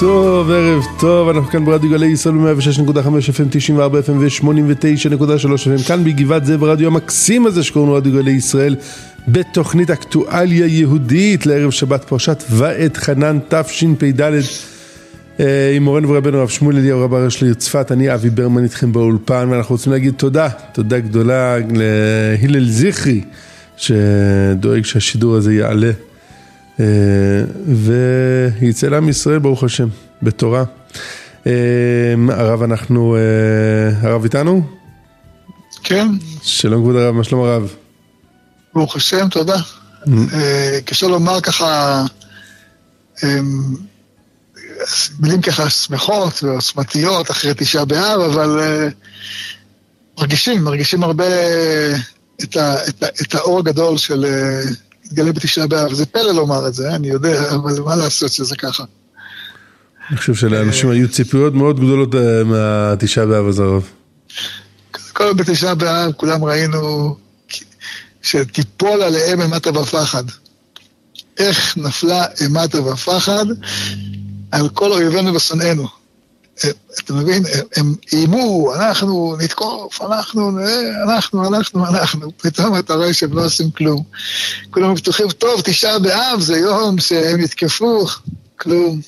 טוב, ערב טוב, אנחנו כאן ברדיו גלי ישראל ב-106.5 FM, 94 FM ו-89.3 FM, כאן בגבעת זאב ברדיו המקסים הזה שקוראים לו רדיו גלי ישראל, בתוכנית אקטואליה יהודית לערב שבת פרשת ואת חנן תשפ"ד אה, עם מורנו ורבנו הרב שמואל אליהו רב הראש לעיר צפת, אני אבי ברמן איתכם באולפן ואנחנו רוצים להגיד תודה, תודה גדולה להלל זכרי שדואג שהשידור הזה יעלה ויצא לעם ישראל ברוך השם, בתורה. אה, הרב אנחנו, הרב איתנו? כן. שלום כבוד הרב, מה שלום הרב? ברוך השם, תודה. קשה לומר ככה מילים ככה שמחות ועוצמתיות אחרי תשעה באב, אבל מרגישים, מרגישים הרבה את, ה, את, ה, את האור הגדול של התגלה בתשעה באב. זה פלא לומר את זה, אני יודע, אבל מה לעשות שזה ככה. אני חושב שלאנשים היו ציפיות מאוד גדולות אה, מהתשעה באב הזה, הרב. כל בתשעה באב כולם ראינו שתיפול עליהם אימתה ופחד. איך נפלה אימתה ופחד על כל אויבינו ושונאינו. אתה מבין? הם איימו, אנחנו נתקוף, אנחנו, אנחנו, אנחנו, אנחנו. פתאום אתה רואה שהם לא עושים כלום. כולם בטוחים, טוב, תשעה באב זה יום שהם יתקפו, כלום.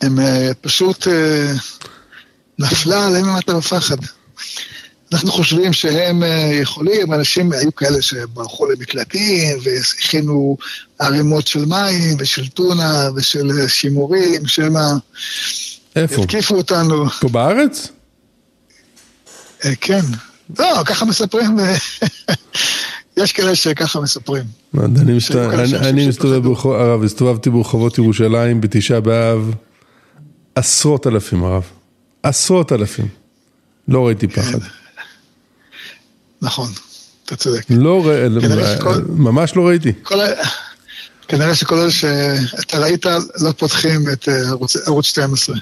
הם אה, פשוט אה, נפלה עליהם ממטה בפחד. אנחנו חושבים שהם אה, יכולים, אנשים, היו כאלה שברחו למקלטים והכינו ערימות של מים ושל טונה ושל שימורים, שמא... איפה? התקיפו אותנו. פה בארץ? אה, כן. לא, ככה מספרים, יש כאלה שככה מספרים. אני הרב, הסתובבתי ברחובות ירושלים בתשעה באב, עשרות אלפים הרב, עשרות אלפים. לא ראיתי פחד. נכון, אתה צודק. לא, ממש לא ראיתי. כנראה שכל אלה שאתה ראית לא פותחים את אה, ערוץ, ערוץ 12.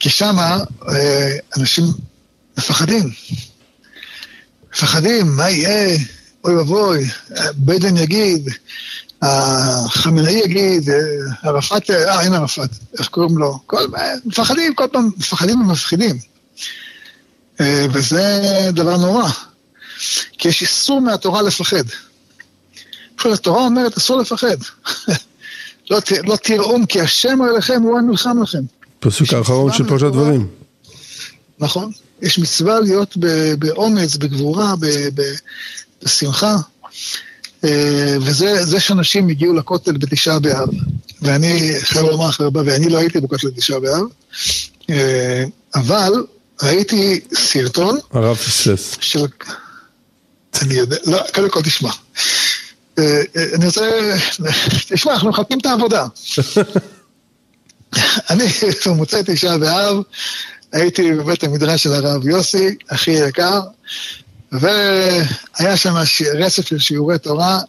כי שמה אה, אנשים מפחדים. מפחדים, מה יהיה? אוי ואבוי, ביידן יגיד, החמינאי יגיד, אה, ערפאת, אה, אין ערפאת, איך קוראים לו? כל, מפחדים, כל פעם מפחדים ומפחידים. וזה דבר נורא. כי יש איסור מהתורה לפחד. התורה אומרת, אסור לפחד. לא, לא תראום, כי השם אליכם הוא הנלחם לכם. פסוק האחרון של פרשת דברים. נכון. יש מצווה להיות באומץ, בגבורה, בשמחה. אה, וזה שאנשים הגיעו לכותל בתשעה באב, ואני חייב לומר לך רבה, ואני לא הייתי בכותל בתשעה באב, אה, אבל ראיתי סרטון. הרב פספס. של... אני יודע, לא, קודם כל תשמע. אה, אה, אני רוצה, תשמע, אנחנו מחכים את העבודה. אני במוצאי תשעה באב, הייתי בבית המדרש של הרב יוסי, אחי יקר, והיה שם רצף של שיעורי תורה.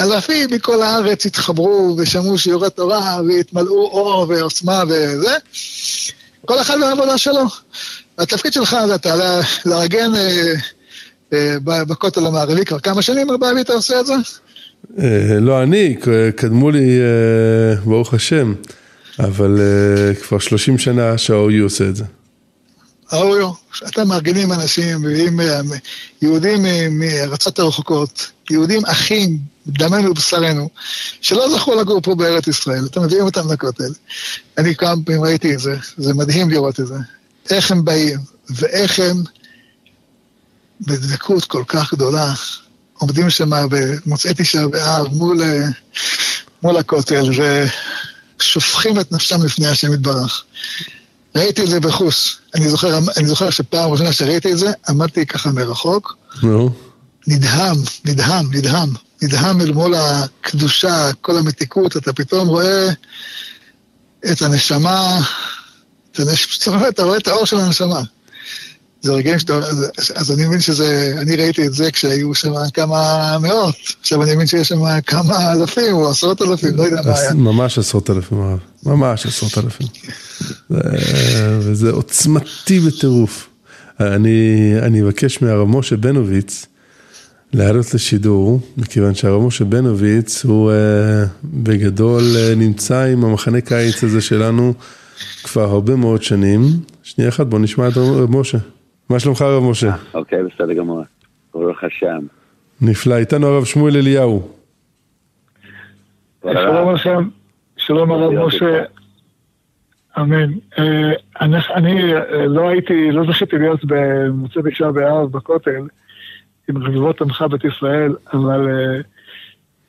אלפים מכל הארץ התחברו ושמעו שיעורי תורה והתמלאו אור ועוצמה וזה. כל אחד בעבודה שלו. התפקיד שלך זה אתה לארגן אה, בכותל המערבי כבר כמה שנים אבי אתה עושה את זה? אה, לא אני, קדמו לי אה, ברוך השם, אבל כבר 30 שנה שה-OU עושה את זה. ה-OU, אתם מארגנים אנשים, מביאים יהודים מארצות הרחוקות, יהודים אחים, דמנו ובשרנו, שלא זכו לגור פה בארץ ישראל, אתם מביאים אותם לכותל. אני כמה פעמים ראיתי את זה, זה מדהים לראות את זה. איך הם באים, ואיך הם... בדבקות כל כך גדולה, עומדים שם במוצאי תשעה באב מול, אה, מול הכותל ושופכים את נפשם לפני השם יתברך. ראיתי את זה בחוס. אני זוכר, אני זוכר שפעם ראשונה שראיתי את זה, עמדתי ככה מרחוק. נו. נדהם, נדהם, נדהם. נדהם אל מול הקדושה, כל המתיקות, אתה פתאום רואה את הנשמה, אתה, נש... אתה רואה את האור של הנשמה. זה רגעים שאתה... אז, אז אני מבין שזה... אני ראיתי את זה כשהיו שם כמה מאות. עכשיו אני מבין שיש שם כמה אלפים או עשרות אלפים, לא יודע מה היה. ממש עשרות אלפים. ממש עשרות אלפים. וזה עוצמתי בטירוף. אני, אני אבקש מהרב משה בנוביץ לעלות לשידור, מכיוון שהרב משה בנוביץ הוא uh, בגדול uh, נמצא עם המחנה קיץ הזה שלנו כבר הרבה מאוד שנים. שנייה אחת, בוא נשמע את הרב משה. מה שלומך הרב משה? אוקיי, בסדר גמור. ברוך השם. נפלא, איתנו הרב שמואל אליהו. שלום לכם, שלום הרב משה. אמן. אה, אני אה, לא הייתי, לא זכיתי להיות במוצאי תשעה באב בכותל עם רבבות עמך בית ישראל, אבל אה,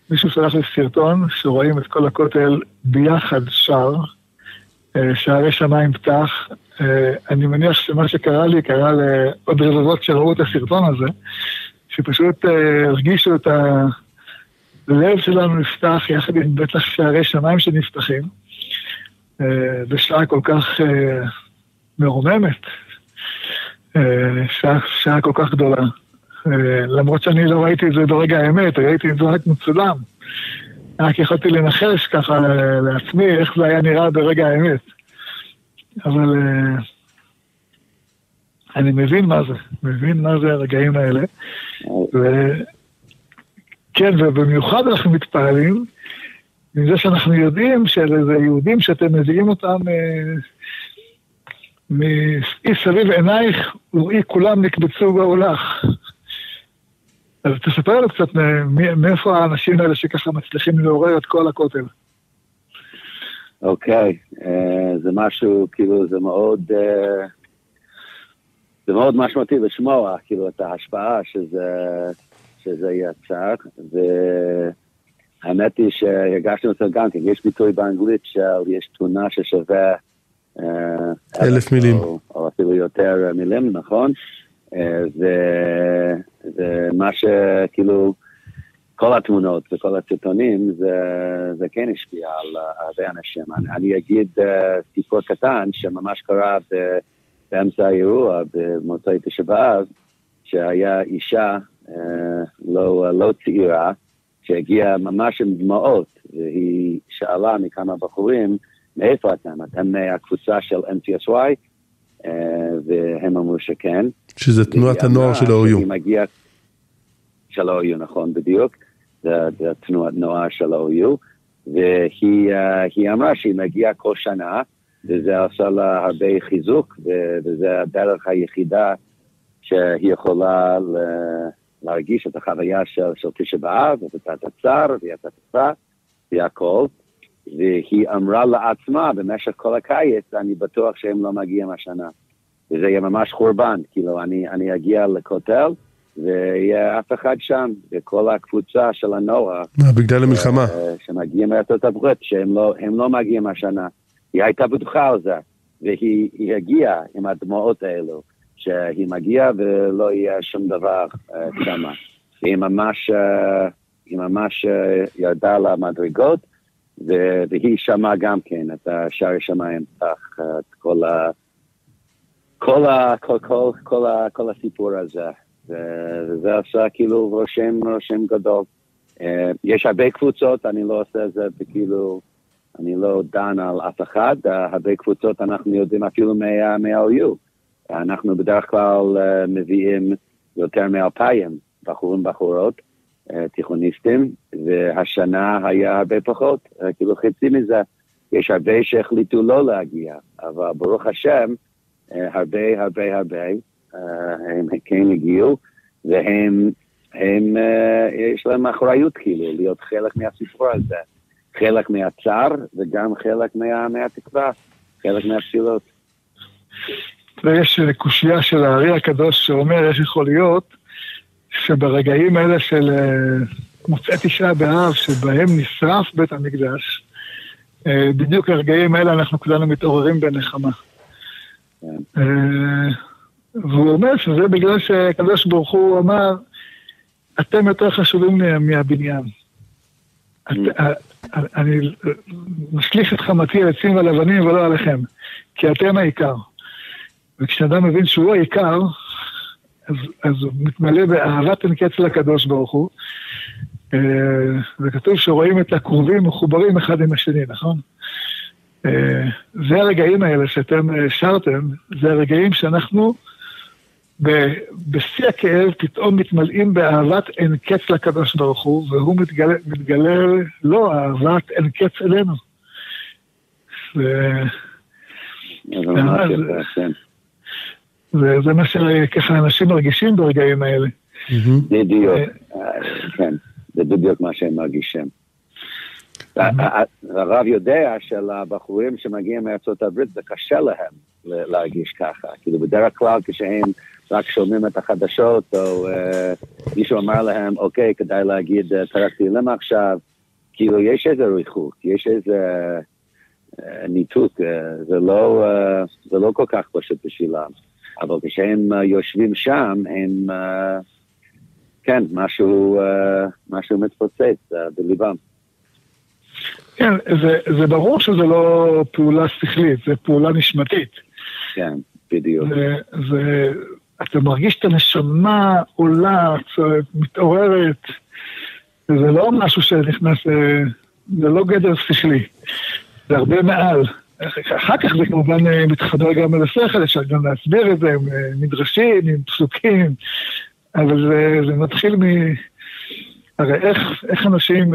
מישהו שלח לי סרטון שרואים את כל הכותל ביחד שר, שערי שמיים פתח. אני מניח שמה שקרה לי קרה לעוד רבבות שראו את הסרטון הזה, שפשוט הרגישו את הלב שלנו נפתח יחד עם בטח שערי שמיים שנפתחים. אה, בשעה כל כך אה, מרוממת, אה, שעה, שעה כל כך גדולה. למרות שאני לא ראיתי את זה ברגע האמת, ראיתי את זה רק מצולם. רק יכולתי לנחש ככה לעצמי איך זה היה נראה ברגע האמת. אבל אני מבין מה זה, מבין מה זה הרגעים האלה. ו... כן, ובמיוחד אנחנו מתפעלים מזה שאנחנו יודעים שאלה יהודים שאתם מביאים אותם אה, מאי סביב עינייך וראי כולם נקבצו בעולך. אז תספר לנו קצת מאיפה האנשים האלה שככה מצליחים לעורר את כל הכותל. אוקיי, okay, uh, זה משהו, כאילו, זה מאוד, uh, זה מאוד משמעותי לשמוע, כאילו, את ההשפעה שזה, שזה יצר, ו... האמת היא שהרגשנו את זה גם כן, יש ביטוי באנגלית של יש תאונה ששווה אה, אלף מילים. או, או אפילו יותר מילים, נכון? אה, ומה שכאילו, כל התמונות וכל הסרטונים, זה, זה כן השפיע על הרבה אנשים. אני, אני אגיד uh, סיפור קטן שממש קרה באמצע האירוע במוצאי תשע באב, שהיה אישה uh, לא, לא צעירה, שהגיעה ממש עם דמעות, והיא שאלה מכמה בחורים, מאיפה אתם? אתם מהקבוצה של MTSY? אה, והם אמרו שכן. שזה תנועת הנוער של ה-OU. מגיע... של ה-OU, נכון, בדיוק. זה תנועת נוער של ה-OU. והיא uh, אמרה שהיא מגיעה כל שנה, וזה עושה לה הרבה חיזוק, וזה הדרך היחידה שהיא יכולה להרגיש את החוויה של, של תשע באב, ואת הצער, ואת התצע, והכל. והיא אמרה לעצמה במשך כל הקיץ, אני בטוח שהם לא מגיעים השנה. וזה יהיה ממש חורבן, כאילו, אני, אני אגיע לכותל, ויהיה אף אחד שם, וכל הקבוצה של הנוער. מה, בגלל המלחמה. אה, שמגיעים מארצות הברית, שהם לא, לא מגיעים השנה. היא הייתה בטוחה על זה, והיא הגיעה עם הדמעות האלו. שהיא מגיעה ולא יהיה שום דבר uh, שמה. היא ממש, uh, היא ממש uh, ירדה למדרגות, והיא שמעה גם כן את השערי שמיים, את כל, ה, כל, ה, כל, כל, כל, ה, כל הסיפור הזה. וזה עשה כאילו רושם, רושם גדול. Uh, יש הרבה קבוצות, אני לא עושה את זה בכאילו, אני לא דן על אף אחד, uh, הרבה קבוצות אנחנו יודעים אפילו מה-OU. אנחנו בדרך כלל uh, מביאים יותר מאלפיים בחורים בחורות, uh, תיכוניסטים, והשנה היה הרבה פחות, uh, כאילו חצי מזה. יש הרבה שהחליטו לא להגיע, אבל ברוך השם, uh, הרבה הרבה הרבה הם כן הגיעו, והם, הם, יש להם אחריות כאילו להיות חלק מהסיפור הזה, חלק מהצער וגם חלק מה, מהתקווה, חלק מהתפילות. ויש קושייה של הארי הקדוש שאומר איך יכול להיות שברגעים האלה של אה, מוצאי תשעה באב, שבהם נשרף בית המקדש, אה, בדיוק הרגעים האלה אנחנו כולנו מתעוררים בנחמה. אה, והוא אומר שזה בגלל שהקדוש ברוך הוא אמר, אתם יותר חשובים מהבניין. Mm. אני משליך את חמתי על עצים ועל אבנים ולא עליכם, כי אתם העיקר. וכשאדם מבין שהוא העיקר, אז, אז הוא מתמלא באהבת אין קץ לקדוש ברוך הוא. אה, וכתוב שרואים את הקרובים מחוברים אחד עם השני, נכון? אה, זה הרגעים האלה שאתם אה, שרתם, זה הרגעים שאנחנו בשיא הכאב פתאום מתמלאים באהבת אין קץ לקדוש ברוך הוא, והוא מתגלה, מתגלה לו אהבת אין קץ אלינו. וזה מה שככה אנשים מרגישים ברגעים האלה. בדיוק, כן, זה בדיוק מה שהם מרגישים. הרב יודע שלבחורים שמגיעים מארצות הברית זה קשה להם להרגיש ככה. כאילו בדרך כלל כשהם רק שומעים את החדשות, או מישהו אמר להם, אוקיי, כדאי להגיד פרק תהילים עכשיו, כאילו יש איזה ריחוק, יש איזה ניתוק, זה לא, זה לא כל כך פשוט בשבילם. אבל כשהם יושבים שם, הם, כן, משהו, משהו מתפוצץ בליבם. כן, זה, זה ברור שזה לא פעולה שכלית, זה פעולה נשמתית. כן, בדיוק. זה, זה, אתה מרגיש את הנשמה עולה, מתעוררת, זה לא משהו שנכנס, זה לא גדר שכלי, זה הרבה מעל. אחר כך זה כמובן מתחבר גם על השכל, אפשר גם להסביר את זה עם מדרשים, עם פסוקים, אבל זה, זה מתחיל מ... הרי איך, איך אנשים,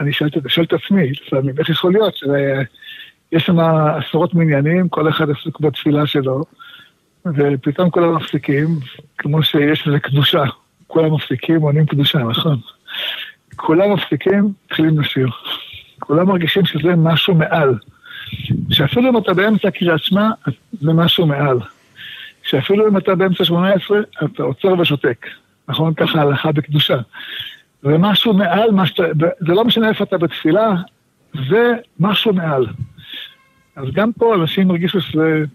אני שואל, שואל את עצמי לפעמים, איך יכול להיות שיש שם עשרות מניינים, כל אחד עסוק בתפילה שלו, ופתאום כולם מפסיקים, כמו שיש לזה קדושה. כולם מפסיקים, עונים קדושה, נכון? כולם מפסיקים, מתחילים לשיר. כולם מרגישים שזה משהו מעל. שאפילו אם אתה באמצע קריאת שמע, זה משהו מעל. שאפילו אם אתה באמצע שמונה עשרה, אתה עוצר ושותק. נכון? ככה הלכה בקדושה. זה משהו מעל מה שאתה, זה לא משנה איפה אתה בתפילה, זה משהו מעל. אז גם פה אנשים הרגישו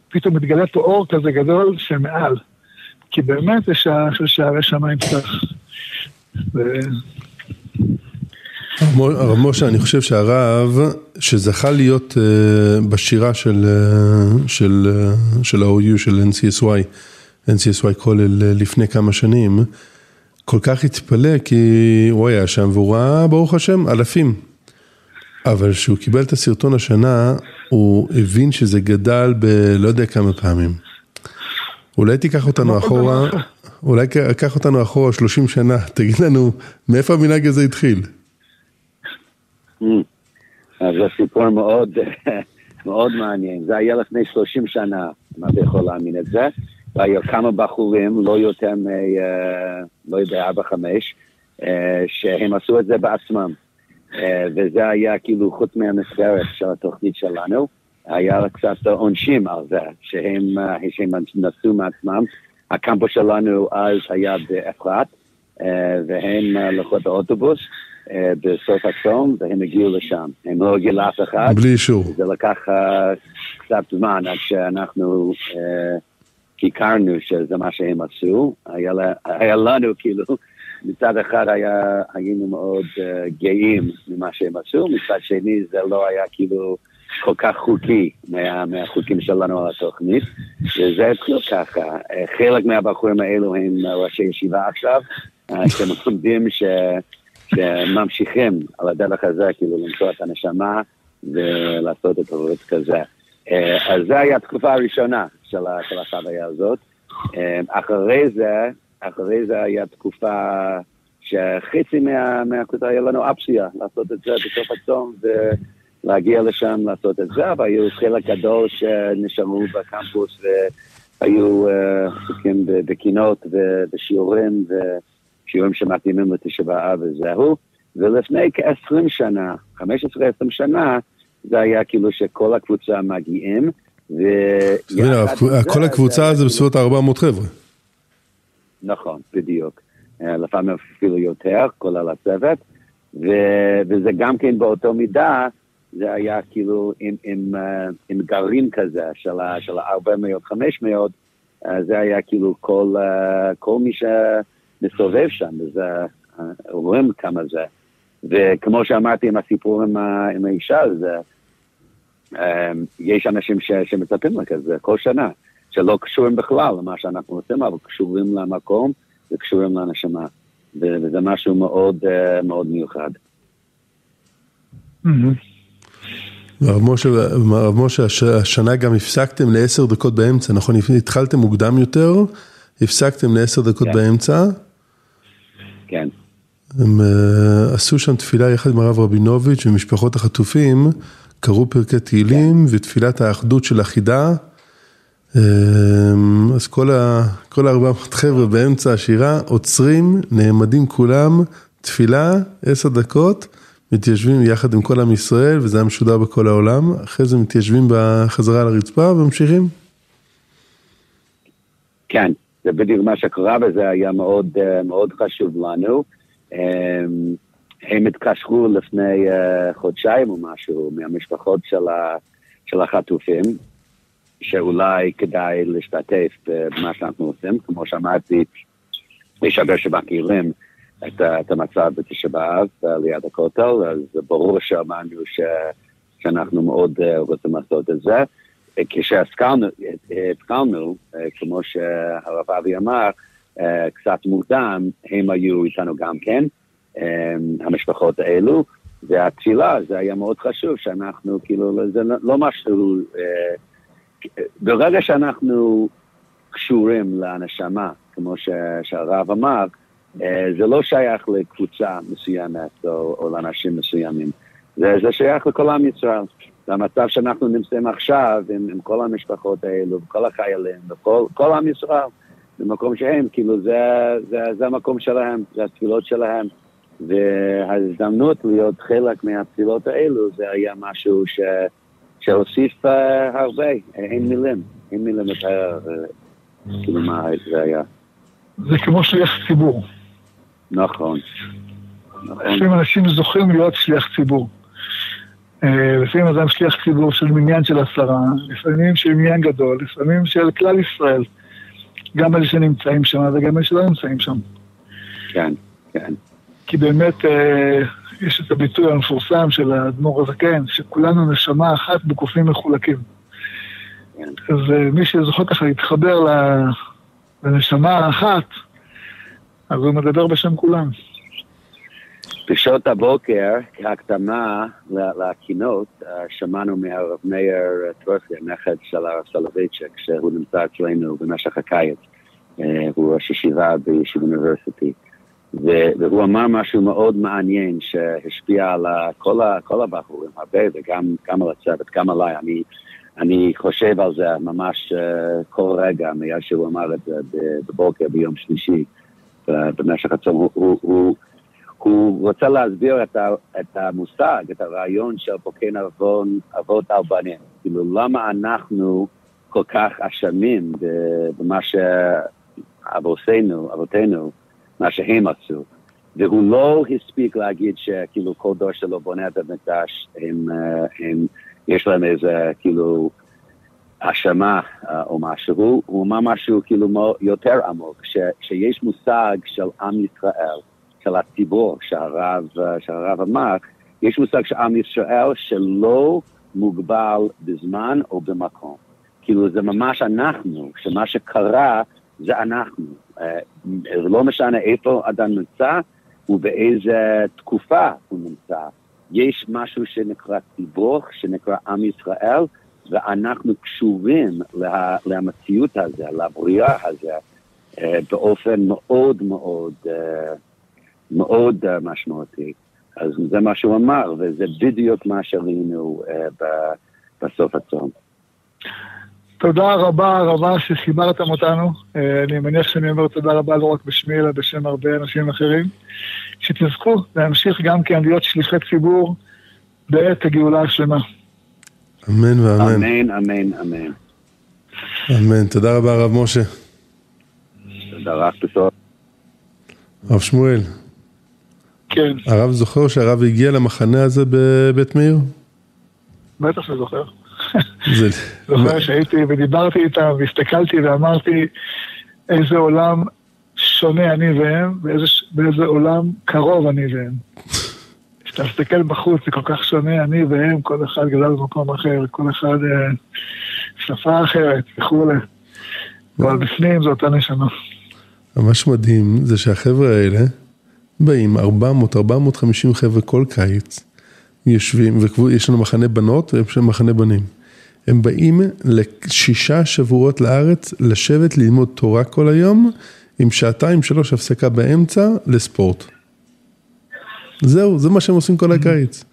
פתאום מתגלה פה אור כזה גדול שמעל. כי באמת יש שערי שמיים פתח. הרב משה, אני חושב שהרב שזכה להיות uh, בשירה של, uh, של, uh, של ה-OU, של NCSY, NCSY כולל לפני כמה שנים, כל כך התפלא כי הוא היה שם והוא ראה, ברוך השם, אלפים. אבל כשהוא קיבל את הסרטון השנה, הוא הבין שזה גדל בלא יודע כמה פעמים. אולי תיקח אותנו אחורה, אולי קח אותנו אחורה 30 שנה, תגיד לנו, מאיפה המנהג הזה התחיל? אז זה סיפור מאוד, מאוד מעניין. זה היה לפני 30 שנה, אם אתה יכול להאמין את זה. והיו כמה בחורים, לא יותר מ... אה, לא יודע, ארבע, חמש, אה, שהם עשו את זה בעצמם. אה, וזה היה כאילו, חוץ מהמסגרת של התוכנית שלנו, היה קצת עונשים על זה, שהם, שהם נסעו מעצמם. הקמפוס שלנו אז היה באפרת, והם לקחו את האוטובוס בסוף הצום, והם הגיעו לשם. הם לא הגיעו לאף אחד. בלי אישור. זה לקח קצת זמן עד שאנחנו... כי הכרנו שזה מה שהם עשו, היה, היה לנו כאילו, מצד אחד היה, היינו מאוד uh, גאים ממה שהם עשו, מצד שני זה לא היה כאילו כל כך חוקי מה, מהחוקים שלנו על התוכנית, וזה התחיל ככה. חלק מהבחורים האלו הם ראשי ישיבה עכשיו, אה, שהם לומדים ש... שממשיכים על הדרך הזה, כאילו למצוא את הנשמה ולעשות את העבוד כזה. אה, אז זו הייתה התקופה הראשונה של, החוויה הזאת. אה, אחרי זה, אחרי זה היה תקופה שחצי מה, מהקבוצה היה לנו אפסיה לעשות את זה בסוף הצום ולהגיע לשם לעשות את זה, והיו חלק גדול שנשארו בקמפוס והיו אה, עסוקים בקינות ובשיעורים ושיעורים שמתאימים לתשעה וזהו. ולפני כ-20 שנה, 15-20 שנה, זה היה כאילו שכל הקבוצה מגיעים, כל הקבוצה זה בסביבות 400 חבר'ה. נכון, בדיוק. אה, לפעמים אפילו יותר, כולל הצוות, וזה גם כן באותו מידה, זה היה כאילו עם, עם, אה, עם גרעין כזה של, של 400, 500, אה, זה היה כאילו כל, כל מי שמסובב שם, וזה, רואים כמה זה. וכמו שאמרתי עם הסיפור עם, עם האישה, זה, אמ, יש אנשים ש, שמצפים לכזה כל שנה, שלא קשורים בכלל למה שאנחנו עושים, אבל קשורים למקום וקשורים לנשמה, וזה משהו מאוד אה, מאוד מיוחד. הרב משה, הרב משה, השנה גם הפסקתם לעשר דקות באמצע, נכון? התחלתם מוקדם יותר, הפסקתם לעשר דקות כן. באמצע. כן, הם uh, עשו שם תפילה יחד עם הרב רבינוביץ' ומשפחות החטופים, קראו פרקי תהילים ותפילת האחדות של החידה. Um, אז כל, ה, כל ה-400 חבר'ה באמצע השירה עוצרים, נעמדים כולם, תפילה, עשר דקות, מתיישבים יחד עם כל עם ישראל וזה היה משודר בכל העולם, אחרי זה מתיישבים בחזרה על הרצפה וממשיכים. כן, זה בדיוק מה שקרה וזה היה מאוד, אה, מאוד חשוב לנו. הם, הם התקשרו לפני אה, חודשיים או משהו מהמשפחות של, ה, של החטופים, שאולי כדאי להשתתף במה שאנחנו עושים. כמו שאמרתי, יש הרבה שמכירים את, את המצב בתשעה באב אה, ליד הכותל, אז ברור שאמרנו ש, שאנחנו מאוד רוצים לעשות את זה. כשהתחלנו, אה, כמו שהרב אבי אמר, אה, קצת מוקדם, הם היו איתנו גם כן, אה, המשפחות האלו, והתפילה, זה היה מאוד חשוב שאנחנו, כאילו, זה לא- לא משהו, ברגע שאנחנו קשורים לנשמה, כמו שהרב אמר, זה לא שייך לקבוצה מסוימת או, או לאנשים מסוימים, זה, זה שייך לכל עם ישראל. והמצב שאנחנו נמצאים עכשיו עם, עם כל המשפחות האלו, וכל החיילים, וכל כל עם ישראל, במקום שהם, כאילו זה, זה, זה המקום שלהם, זה התפילות שלהם. וההזדמנות להיות חלק מהתפילות האלו, זה היה משהו ש, שהוסיף uh, הרבה, אין מילים, אין מילים לתאר, uh, כאילו מה זה היה. זה כמו שליח ציבור. נכון. נכון. לפעמים אנשים זוכים להיות שליח ציבור. אה, לפעמים אדם שליח ציבור של מניין של עשרה, לפעמים של מניין גדול, לפעמים של כלל ישראל. גם אלה שנמצאים שם וגם אלה שלא נמצאים שם. כן, כן, כי באמת אה, יש את הביטוי המפורסם של האדמו"ר הזקן, שכולנו נשמה אחת בגופים מחולקים. כן. אז אה, מי שזוכה ככה להתחבר לנשמה האחת, אז הוא מדבר בשם כולם. בשעות הבוקר, כהקדמה לקינות, אה, שמענו מהרב מאיר טרופר, נכד של הרב סולובייצ'ק, שהוא נמצא אצלנו במשך הקיץ. אה, הוא ראש ישיבה ב Yeshiva University. והוא אמר משהו מאוד מעניין שהשפיע על כל, כל הבחורים, הרבה, וגם גם על הצוות, גם עליי. אני, אני חושב על זה ממש אה, כל רגע, מאז שהוא אמר את זה בבוקר ביום שלישי, במשך הצום. הוא, הוא, הוא רוצה להסביר את, ה, את המושג, את הרעיון של פוקן עוון אבות על בנים. כאילו, למה אנחנו כל כך אשמים במה שאבותינו, אבותינו, מה שהם עשו. והוא לא הספיק להגיד שכאילו כל דור שלו בונה את המקדש, הם, אה, הם, יש להם איזה כאילו האשמה אה, או משהו, הוא אמר משהו כאילו יותר עמוק, ש, שיש מושג של עם ישראל, של הציבור שהרב, שהרב אמר, יש מושג של עם ישראל שלא מוגבל בזמן או במקום. כאילו זה ממש אנחנו, שמה שקרה זה אנחנו. אה, לא משנה איפה אדם נמצא ובאיזה תקופה הוא נמצא. יש משהו שנקרא ציבור, שנקרא עם ישראל, ואנחנו קשורים לה, למציאות הזה, לבריאה הזה, אה, באופן מאוד מאוד, אה, מאוד אה, משמעותי. אז זה מה שהוא אמר, וזה בדיוק מה שראינו אה, ב- בסוף הצום. תודה רבה רבה שחיברתם אותנו. אה, אני מניח שאני אומר תודה רבה לא רק בשמי, אלא בשם הרבה אנשים אחרים. שתזכו להמשיך גם כן להיות שליחי ציבור בעת הגאולה השלמה. אמן ואמן. אמן, אמן, אמן. אמן. תודה רבה הרב משה. תודה רק בסוף. הרב שמואל, כן, הרב זוכר שהרב הגיע למחנה הזה בבית מאיר? בטח שזוכר. זה... זוכר שהייתי ודיברתי איתם והסתכלתי ואמרתי איזה עולם שונה אני והם ואיזה באיזה עולם קרוב אני והם. כשאתה מסתכל בחוץ זה כל כך שונה אני והם, כל אחד גדל במקום אחר, כל אחד אה, שפה אחרת וכולי. אבל בפנים זו אותה נשמה. ממש מדהים זה שהחבר'ה האלה באים 400, 450 חבר'ה כל קיץ, יושבים, ויש לנו מחנה בנות ויש לנו מחנה בנים. הם באים לשישה שבועות לארץ לשבת ללמוד תורה כל היום, עם שעתיים שלוש הפסקה באמצע לספורט. זהו, זה מה שהם עושים כל הקיץ.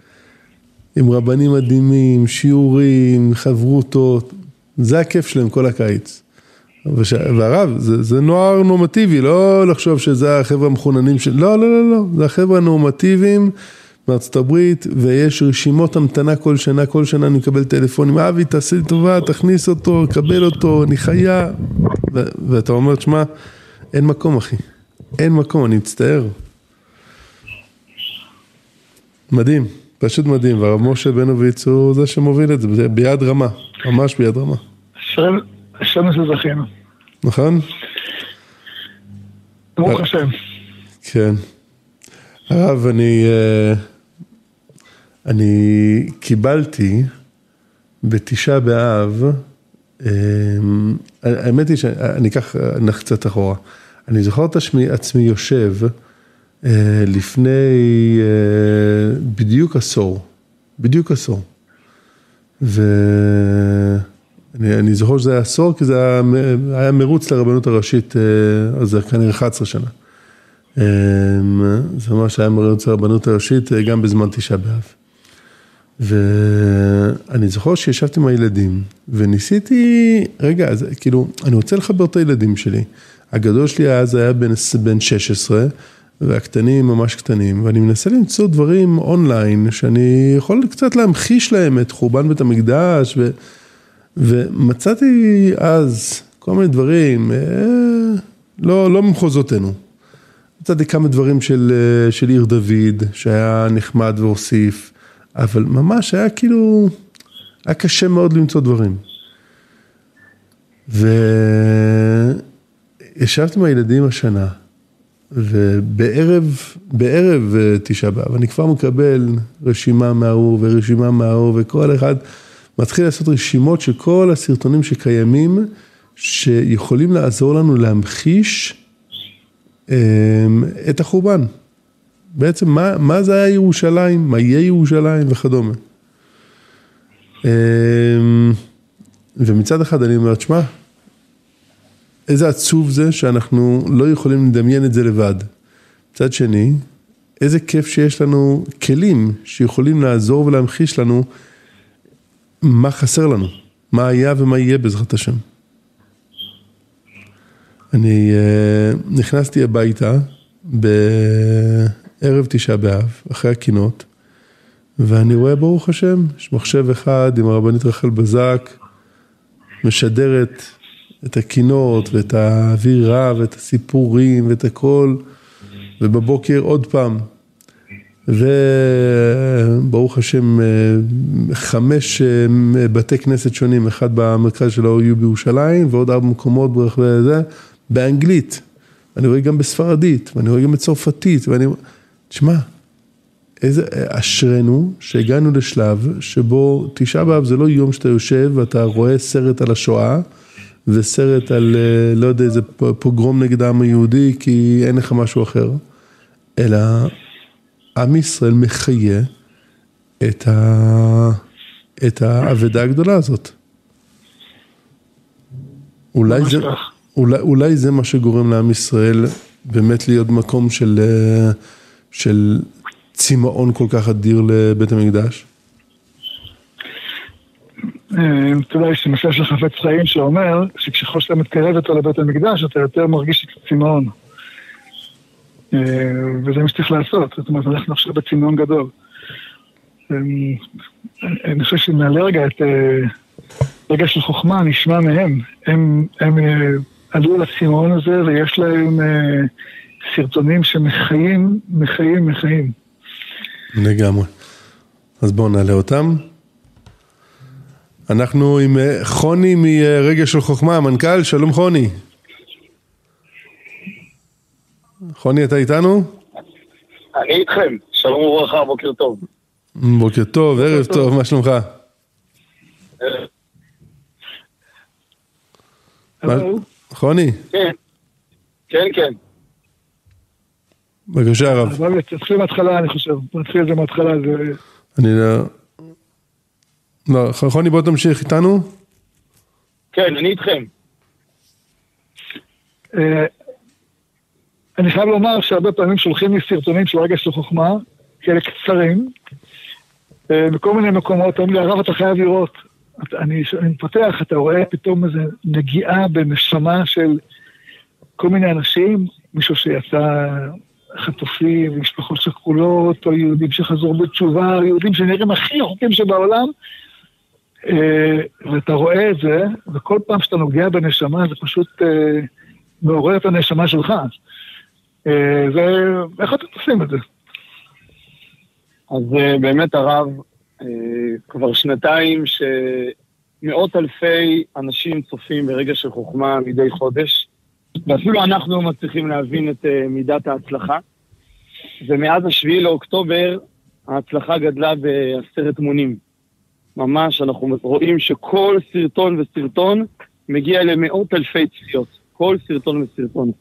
עם רבנים מדהימים, שיעורים, חברותות, זה הכיף שלהם כל הקיץ. וש... והרב, זה, זה נוער נורמטיבי, לא לחשוב שזה החבר'ה המחוננים של... לא, לא, לא, לא, זה החבר'ה הנורמטיביים מארצות הברית, ויש רשימות המתנה כל שנה, כל שנה אני מקבל טלפונים, אבי, תעשה לי טובה, תכניס אותו, קבל אותו, אני חיה. ו... ואתה אומר, שמע, אין מקום, אחי. אין מקום, אני מצטער. מדהים, פשוט מדהים, והרב משה בנוביץ הוא זה שמוביל את זה ביד רמה, ממש ביד רמה. השם הזה זכינו. נכון? ברוך השם. כן. הרב, אני, אה, אני קיבלתי בתשעה באב, אה, האמת היא שאני אקח נח קצת אחורה. אני זוכר את עצמי, עצמי יושב אה, לפני בדיוק עשור, בדיוק עשור. ו... אני, אני זוכר שזה היה עשור, כי זה היה, היה מרוץ לרבנות הראשית, אה, אז זה כנראה 11 שנה. אה, זה ממש היה מרוץ לרבנות הראשית אה, גם בזמן תשעה באב. ואני זוכר שישבתי עם הילדים, וניסיתי, רגע, אז כאילו, אני רוצה לחבר את הילדים שלי. הגדול שלי אז היה בן, בן 16, והקטנים ממש קטנים, ואני מנסה למצוא דברים אונליין, שאני יכול קצת להמחיש להם את חורבן בית המקדש, ו... ומצאתי אז כל מיני דברים, אה, לא, לא ממחוזותינו. מצאתי כמה דברים של, אה, של עיר דוד, שהיה נחמד והוסיף, אבל ממש היה כאילו, היה קשה מאוד למצוא דברים. וישבתי עם הילדים השנה, ובערב, בערב אה, תשעה באב, אני כבר מקבל רשימה מההוא ורשימה מההוא, וכל אחד... מתחיל לעשות רשימות של כל הסרטונים שקיימים, שיכולים לעזור לנו להמחיש אמ, את החורבן. בעצם מה, מה זה היה ירושלים, מה יהיה ירושלים וכדומה. אמ, ומצד אחד אני אומר, שמע, איזה עצוב זה שאנחנו לא יכולים לדמיין את זה לבד. מצד שני, איזה כיף שיש לנו כלים שיכולים לעזור ולהמחיש לנו מה חסר לנו, מה היה ומה יהיה בעזרת השם. אני uh, נכנסתי הביתה בערב תשעה באב, אחרי הקינות, ואני רואה ברוך השם, יש מחשב אחד עם הרבנית רחל בזק, משדרת את הקינות ואת האווירה ואת הסיפורים ואת הכל, ובבוקר עוד פעם, וברוך השם, חמש אה, בתי כנסת שונים, אחד במרכז של ה-OU בירושלים ועוד ארבע מקומות ברחבי זה, באנגלית. אני רואה גם בספרדית, ואני רואה גם בצרפתית, ואני... תשמע, איזה אשרינו שהגענו לשלב שבו תשעה באב זה לא יום שאתה יושב ואתה רואה סרט על השואה וסרט על אה, לא יודע איזה פוגרום נגד העם היהודי כי אין לך משהו אחר, אלא עם ישראל מחיה את, ה... את האבדה הגדולה הזאת. אולי זה, אולי, אולי זה מה שגורם לעם ישראל באמת להיות מקום של, של צמאון כל כך אדיר לבית המקדש? אה, אתה יודע, יש למשל של חפץ חיים שאומר שאתה מתקרב יותר לבית המקדש אתה יותר מרגיש. אה, וזה מה שצריך לעשות, זאת אומרת, אנחנו עכשיו בצינון גדול. אמ, אני חושב שנעלה רגע את אה, רגע של חוכמה, נשמע מהם. הם, הם אה, עלו לצינון הזה ויש להם סרטונים שמחיים, מחיים, מחיים. לגמרי. אז בואו נעלה אותם. אנחנו עם חוני מרגע של חוכמה, המנכ"ל, שלום חוני. חוני, אתה איתנו? אני איתכם, שלום וברכה, בוקר טוב. בוקר טוב, ערב טוב, מה שלומך? חוני? כן, כן, כן. בבקשה, הרב. תתחיל מההתחלה, אני חושב. נתחיל את זה מההתחלה. אני לא... לא, חכרוני בוא תמשיך איתנו. כן, אני איתכם. אני חייב לומר שהרבה פעמים שולחים לי סרטונים של רגע של חוכמה, כאלה קצרים, אה, בכל מיני מקומות, אומרים לי, הרב אתה חייב לראות. אני, אני מפתח, אתה רואה פתאום איזו נגיעה בנשמה של כל מיני אנשים, מישהו שיצא חטופים, משפחות שכולות, או יהודים שחזרו בתשובה, יהודים שנראים הכי רחוקים שבעולם, אה, ואתה רואה את זה, וכל פעם שאתה נוגע בנשמה זה פשוט אה, מעורר את הנשמה שלך. אה, ואיך אתם עושים את זה? אז uh, באמת הרב, uh, כבר שנתיים שמאות אלפי אנשים צופים ברגע של חוכמה מדי חודש, ואפילו אנחנו לא מצליחים להבין את מידת ההצלחה. ומאז השביעי לאוקטובר ההצלחה גדלה בעשרת מונים. ממש, אנחנו רואים שכל סרטון וסרטון מגיע למאות אלפי צפיות. כל סרטון וסרטון.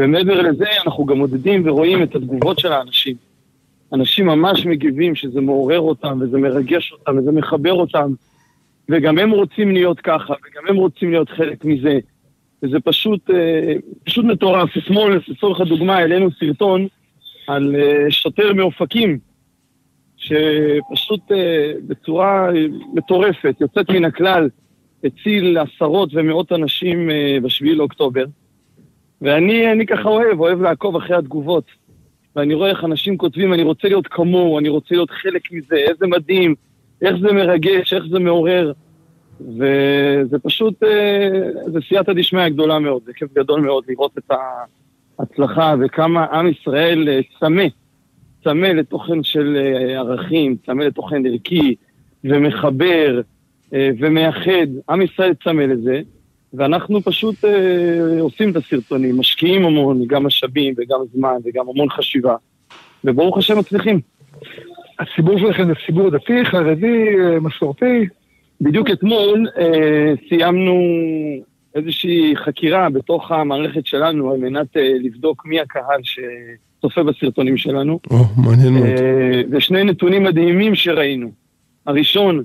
ומעבר לזה, אנחנו גם מודדים ורואים את התגובות של האנשים. אנשים ממש מגיבים שזה מעורר אותם, וזה מרגש אותם, וזה מחבר אותם, וגם הם רוצים להיות ככה, וגם הם רוצים להיות חלק מזה. וזה פשוט, אה, פשוט מטורף. אתמול, לצורך הדוגמה, העלינו סרטון על אה, שוטר מאופקים, שפשוט אה, בצורה מטורפת, יוצאת מן הכלל, הציל עשרות ומאות אנשים בשביעי לאוקטובר. ואני אני ככה אוהב, אוהב לעקוב אחרי התגובות. ואני רואה איך אנשים כותבים, אני רוצה להיות כמוהו, אני רוצה להיות חלק מזה, איזה מדהים, איך זה מרגש, איך זה מעורר. וזה פשוט, אה, זה סייעתא דשמיא גדולה מאוד, זה כיף גדול מאוד לראות את ההצלחה וכמה עם ישראל אה, צמא, צמא לתוכן של אה, ערכים, צמא לתוכן ערכי ומחבר אה, ומייחד. עם ישראל צמא לזה, ואנחנו פשוט אה, עושים את הסרטונים, משקיעים המון, גם משאבים וגם זמן וגם המון חשיבה, וברוך השם מצליחים. הציבור שלכם זה ציבור דתי, חרדי, אה, מסורתי? בדיוק אתמול אה, סיימנו איזושהי חקירה בתוך המערכת שלנו על מנת אה, לבדוק מי הקהל שצופה בסרטונים שלנו. או, מעניין מאוד. אה, ושני נתונים מדהימים שראינו. הראשון,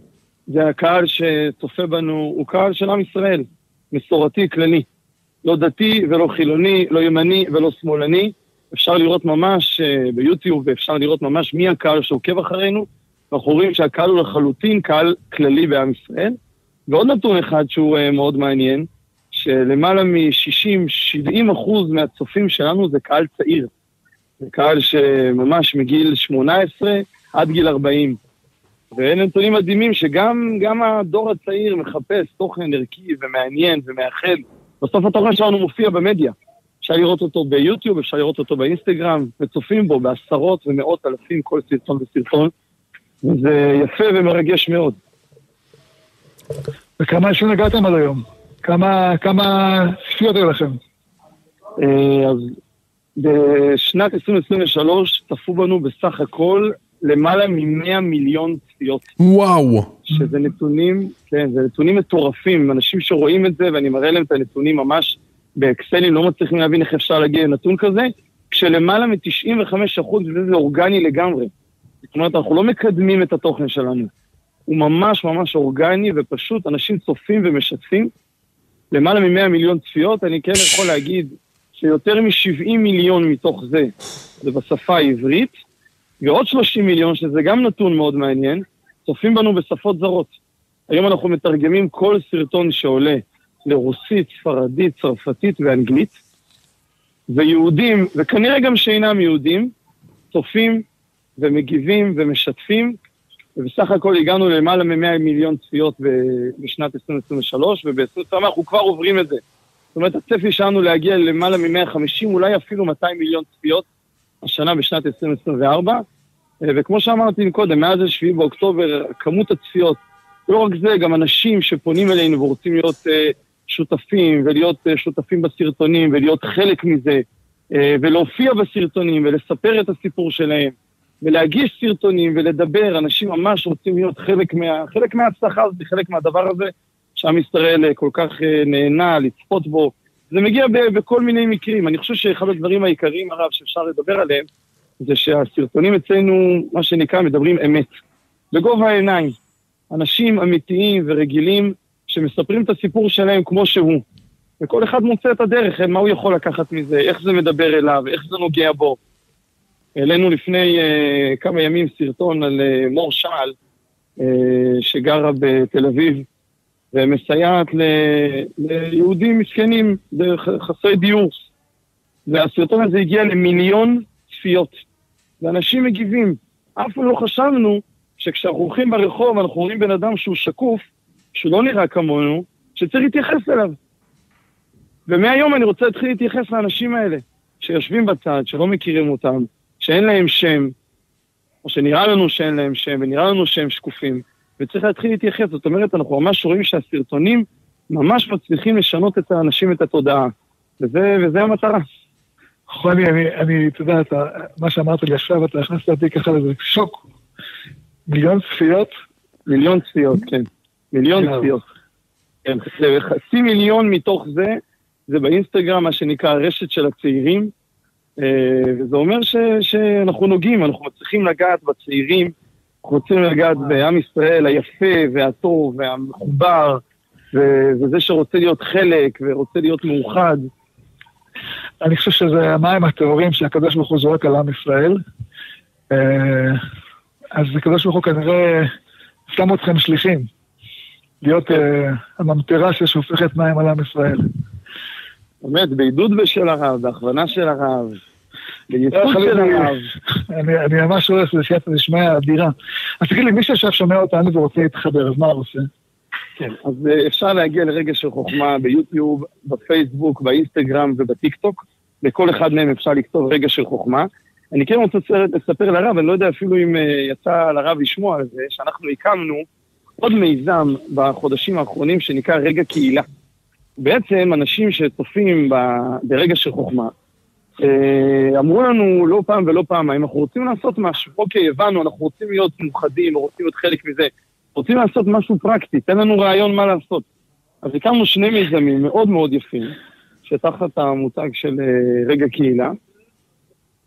זה הקהל שצופה בנו, הוא קהל של עם ישראל, מסורתי כללי. לא דתי ולא חילוני, לא ימני ולא שמאלני. אפשר לראות ממש אה, ביוטיוב, ואפשר לראות ממש מי הקהל שעוקב אחרינו. אנחנו רואים שהקהל הוא לחלוטין קהל כללי בעם ישראל. ועוד נתון אחד שהוא אה, מאוד מעניין, שלמעלה מ-60-70 אחוז מהצופים שלנו זה קהל צעיר. זה קהל שממש מגיל 18 עד גיל 40. ואלה נתונים מדהימים שגם גם הדור הצעיר מחפש תוכן ערכי ומעניין ומאחד. בסוף התוכן שלנו מופיע במדיה. אפשר לראות אותו ביוטיוב, אפשר לראות אותו באינסטגרם, וצופים בו בעשרות ומאות אלפים כל סרטון וסרטון. וזה יפה ומרגש מאוד. וכמה אנשים נגעתם עד היום? כמה, כמה צפיות היו לכם? אה, אז בשנת 2023 צפו בנו בסך הכל למעלה מ-100 מיליון צפיות. וואו. שזה נתונים, כן, זה נתונים מטורפים, אנשים שרואים את זה ואני מראה להם את הנתונים ממש באקסלים, לא מצליחים להבין איך אפשר להגיע לנתון כזה, כשלמעלה מ-95% מזה זה אורגני לגמרי. זאת אומרת, אנחנו לא מקדמים את התוכן שלנו. הוא ממש ממש אורגני ופשוט אנשים צופים ומשתפים. למעלה מ-100 מיליון צפיות, אני כן יכול להגיד שיותר מ-70 מיליון מתוך זה זה בשפה העברית, ועוד 30 מיליון, שזה גם נתון מאוד מעניין, צופים בנו בשפות זרות. היום אנחנו מתרגמים כל סרטון שעולה לרוסית, ספרדית, צרפתית ואנגלית, ויהודים, וכנראה גם שאינם יהודים, צופים ומגיבים ומשתפים, ובסך הכל הגענו למעלה מ-100 מיליון צפיות בשנת 2023, וב-2023 אנחנו כבר עוברים את זה. זאת אומרת, הצפי שלנו להגיע למעלה מ-150, אולי אפילו 200 מיליון צפיות השנה בשנת 2024. וכמו שאמרתי קודם, מאז ה-7 באוקטובר, כמות הצפיות, לא רק זה, גם אנשים שפונים אלינו ורוצים להיות uh, שותפים, ולהיות uh, שותפים בסרטונים, ולהיות חלק מזה, ולהופיע בסרטונים, ולספר את הסיפור שלהם, ולהגיש סרטונים, ולדבר, אנשים ממש רוצים להיות חלק, מה, חלק מההצלחה הזאת, חלק מהדבר הזה, שעם ישראל כל כך נהנה לצפות בו. זה מגיע בכל מיני מקרים. אני חושב שאחד הדברים העיקריים, הרב, שאפשר לדבר עליהם, זה שהסרטונים אצלנו, מה שנקרא, מדברים אמת. בגובה העיניים. אנשים אמיתיים ורגילים שמספרים את הסיפור שלהם כמו שהוא. וכל אחד מוצא את הדרך, מה הוא יכול לקחת מזה, איך זה מדבר אליו, איך זה נוגע בו. העלינו לפני uh, כמה ימים סרטון על uh, מור שעל, uh, שגרה בתל אביב, ומסייעת ל, ליהודים מסכנים, חסרי דיור. והסרטון הזה הגיע למיליון צפיות. ואנשים מגיבים. אף פעם לא חשבנו שכשאנחנו הולכים ברחוב, אנחנו רואים בן אדם שהוא שקוף, שהוא לא נראה כמונו, שצריך להתייחס אליו. ומהיום אני רוצה להתחיל להתייחס לאנשים האלה, שיושבים בצד, שלא מכירים אותם, שאין להם שם, או שנראה לנו שאין להם שם, ונראה לנו שהם שקופים, וצריך להתחיל להתייחס. זאת אומרת, אנחנו ממש רואים שהסרטונים ממש מצליחים לשנות את האנשים את התודעה, וזה, וזה המטרה. חוני, אני, אני, אתה יודע, מה שאמרת לי עכשיו, אתה הכנסת אותי ככה לזה שוק. מיליון צפיות? מיליון צפיות, כן. מיליון צפיות. כן, חצי מיליון מתוך זה, זה באינסטגרם, מה שנקרא הרשת של הצעירים. אה, וזה אומר ש, שאנחנו נוגעים, אנחנו מצליחים לגעת בצעירים, רוצים לגעת בעם ישראל היפה והטוב והמחובר, וזה שרוצה להיות חלק ורוצה להיות מאוחד. אני חושב שזה המים הטהורים שהקדוש ברוך הוא זורק על עם ישראל. אה, אז הקדוש ברוך הוא כנראה שם אתכם שליחים, להיות אה, הממטרה ששופכת מים על עם ישראל. באמת, בעידוד הרב, בהכוונה של הרב, בייצוג של הרב. אני ממש רואה שזה סייעתא דשמיא אדירה. אז תגיד לי, מי שעכשיו שומע אותנו ורוצה להתחבר, אז מה הוא עושה? כן, אז אה, אפשר להגיע לרגע של חוכמה ביוטיוב, בפייסבוק, באינסטגרם ובטיקטוק. לכל אחד מהם אפשר לכתוב רגע של חוכמה. אני כן רוצה לספר לרב, אני לא יודע אפילו אם אה, יצא לרב לשמוע על זה, שאנחנו הקמנו עוד מיזם בחודשים האחרונים שנקרא רגע קהילה. בעצם אנשים שצופים ברגע של חוכמה, אה, אמרו לנו לא פעם ולא פעמיים, אנחנו רוצים לעשות משהו, אוקיי, הבנו, אנחנו רוצים להיות מאוחדים, רוצים להיות חלק מזה, רוצים לעשות משהו פרקטי, תן לנו רעיון מה לעשות. אז הקמנו שני מיזמים מאוד מאוד יפים, שתחת המותג של אה, רגע קהילה,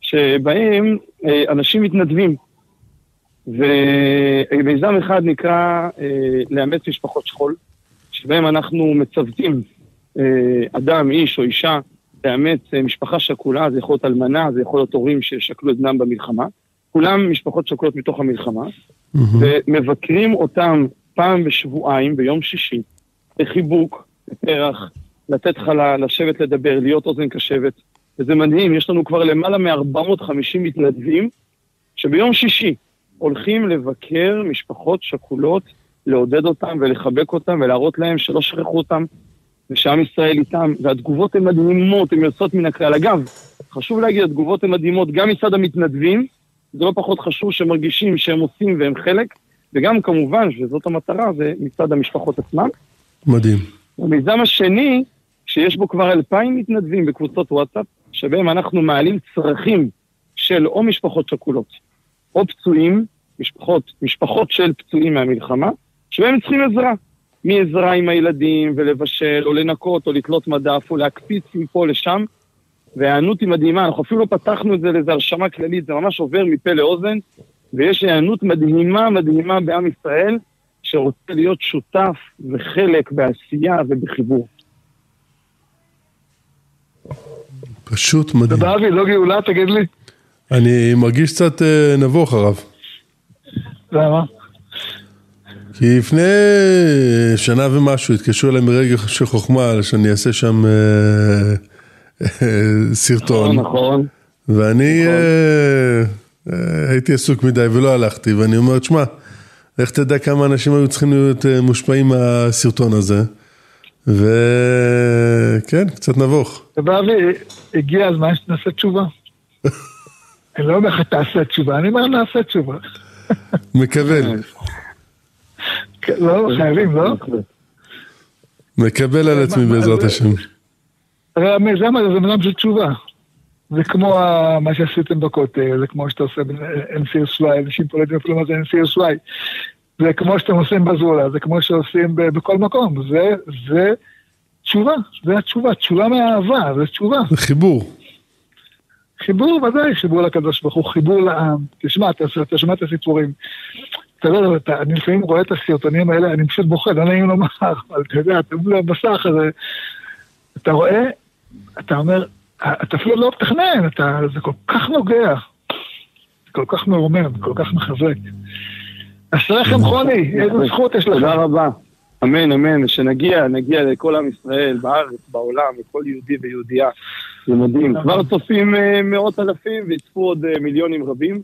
שבהם אה, אנשים מתנדבים. ומיזם אחד נקרא לאמץ משפחות שכול, שבהם אנחנו מצוותים אדם, איש או אישה, לאמץ משפחה שכולה, זה יכול להיות אלמנה, זה יכול להיות הורים ששכלו את בנם במלחמה. כולם משפחות שכולות מתוך המלחמה, mm-hmm. ומבקרים אותם פעם בשבועיים, ביום שישי, בחיבוק, בפרח, לתת חלל, לשבת לדבר, להיות אוזן קשבת. וזה מדהים, יש לנו כבר למעלה מ-450 מתנדבים, שביום שישי הולכים לבקר משפחות שכולות, לעודד אותם ולחבק אותם ולהראות להם שלא שכחו אותם, ושעם ישראל איתם, והתגובות הן מדהימות, הן יוצאות מן הכלל. אגב, חשוב להגיד, התגובות הן מדהימות גם מצד המתנדבים, זה לא פחות חשוב שמרגישים שהם עושים והם חלק, וגם כמובן, שזאת המטרה, זה מצד המשפחות עצמם. מדהים. המיזם השני, שיש בו כבר אלפיים מתנדבים בקבוצות וואטסאפ, שבהם אנחנו מעלים צרכים של או משפחות שכולות, או פצועים, משפחות, משפחות של פצועים מהמלחמה, שבהם צריכים עזרה. מעזרה עם הילדים ולבשל, או לנקות, או לתלות מדף, או להקפיץ מפה לשם, וההיענות היא מדהימה, אנחנו אפילו לא פתחנו את זה לאיזו הרשמה כללית, זה ממש עובר מפה לאוזן, ויש היענות מדהימה מדהימה בעם ישראל, שרוצה להיות שותף וחלק בעשייה ובחיבור. פשוט מדהים. תודה אבי, לא גאולה, תגיד לי. אני מרגיש קצת אה, נבוך הרב. למה? כי לפני שנה ומשהו התקשרו אליי מרגע של חוכמה שאני אעשה שם אה, אה, סרטון. נכון, נכון. ואני נכון. הייתי עסוק מדי ולא הלכתי, ואני אומר, תשמע, איך תדע כמה אנשים היו צריכים להיות מושפעים מהסרטון הזה? וכן, קצת נבוך. ובאבי, הגיע הזמן שתעשה תשובה. אני לא אומר לך תעשה תשובה, אני אומר נעשה תשובה. מקבל. כן, לא, חייבים, לא? מקבל על עצמי בעזרת השם. הרי המיזם הזה זה מיזם של תשובה. זה כמו מה שעשיתם בכותל, זה כמו שאתה עושה ב-NCSY, אנשים פה לא יודעים אפילו מה זה NCSY. זה כמו שאתם עושים בזולה, זה כמו שעושים בכל מקום. זה, זה תשובה, זה התשובה, תשובה מהאהבה, זה תשובה. זה חיבור. חיבור ודאי, חיבור לקדוש ברוך הוא, חיבור לעם. תשמע, אתה שומע את הסיפורים. אתה יודע, אתה, אני לפעמים רואה את הסרטונים האלה, אני פשוט בוכה, לא נעים לומר, אבל אתה יודע, אתה מול המסך הזה, אתה רואה, אתה אומר, אתה אפילו לא מתכנן, אתה, זה כל כך נוגע, זה כל כך מרומם, כל כך מחזק. אשריכם חוני, איזה זכות יש לך. תודה רבה. אמן, אמן, שנגיע, נגיע לכל עם ישראל, בארץ, בעולם, לכל יהודי ויהודייה. זה מדהים. כבר צופים אה, מאות אלפים ויצפו עוד אה, מיליונים רבים.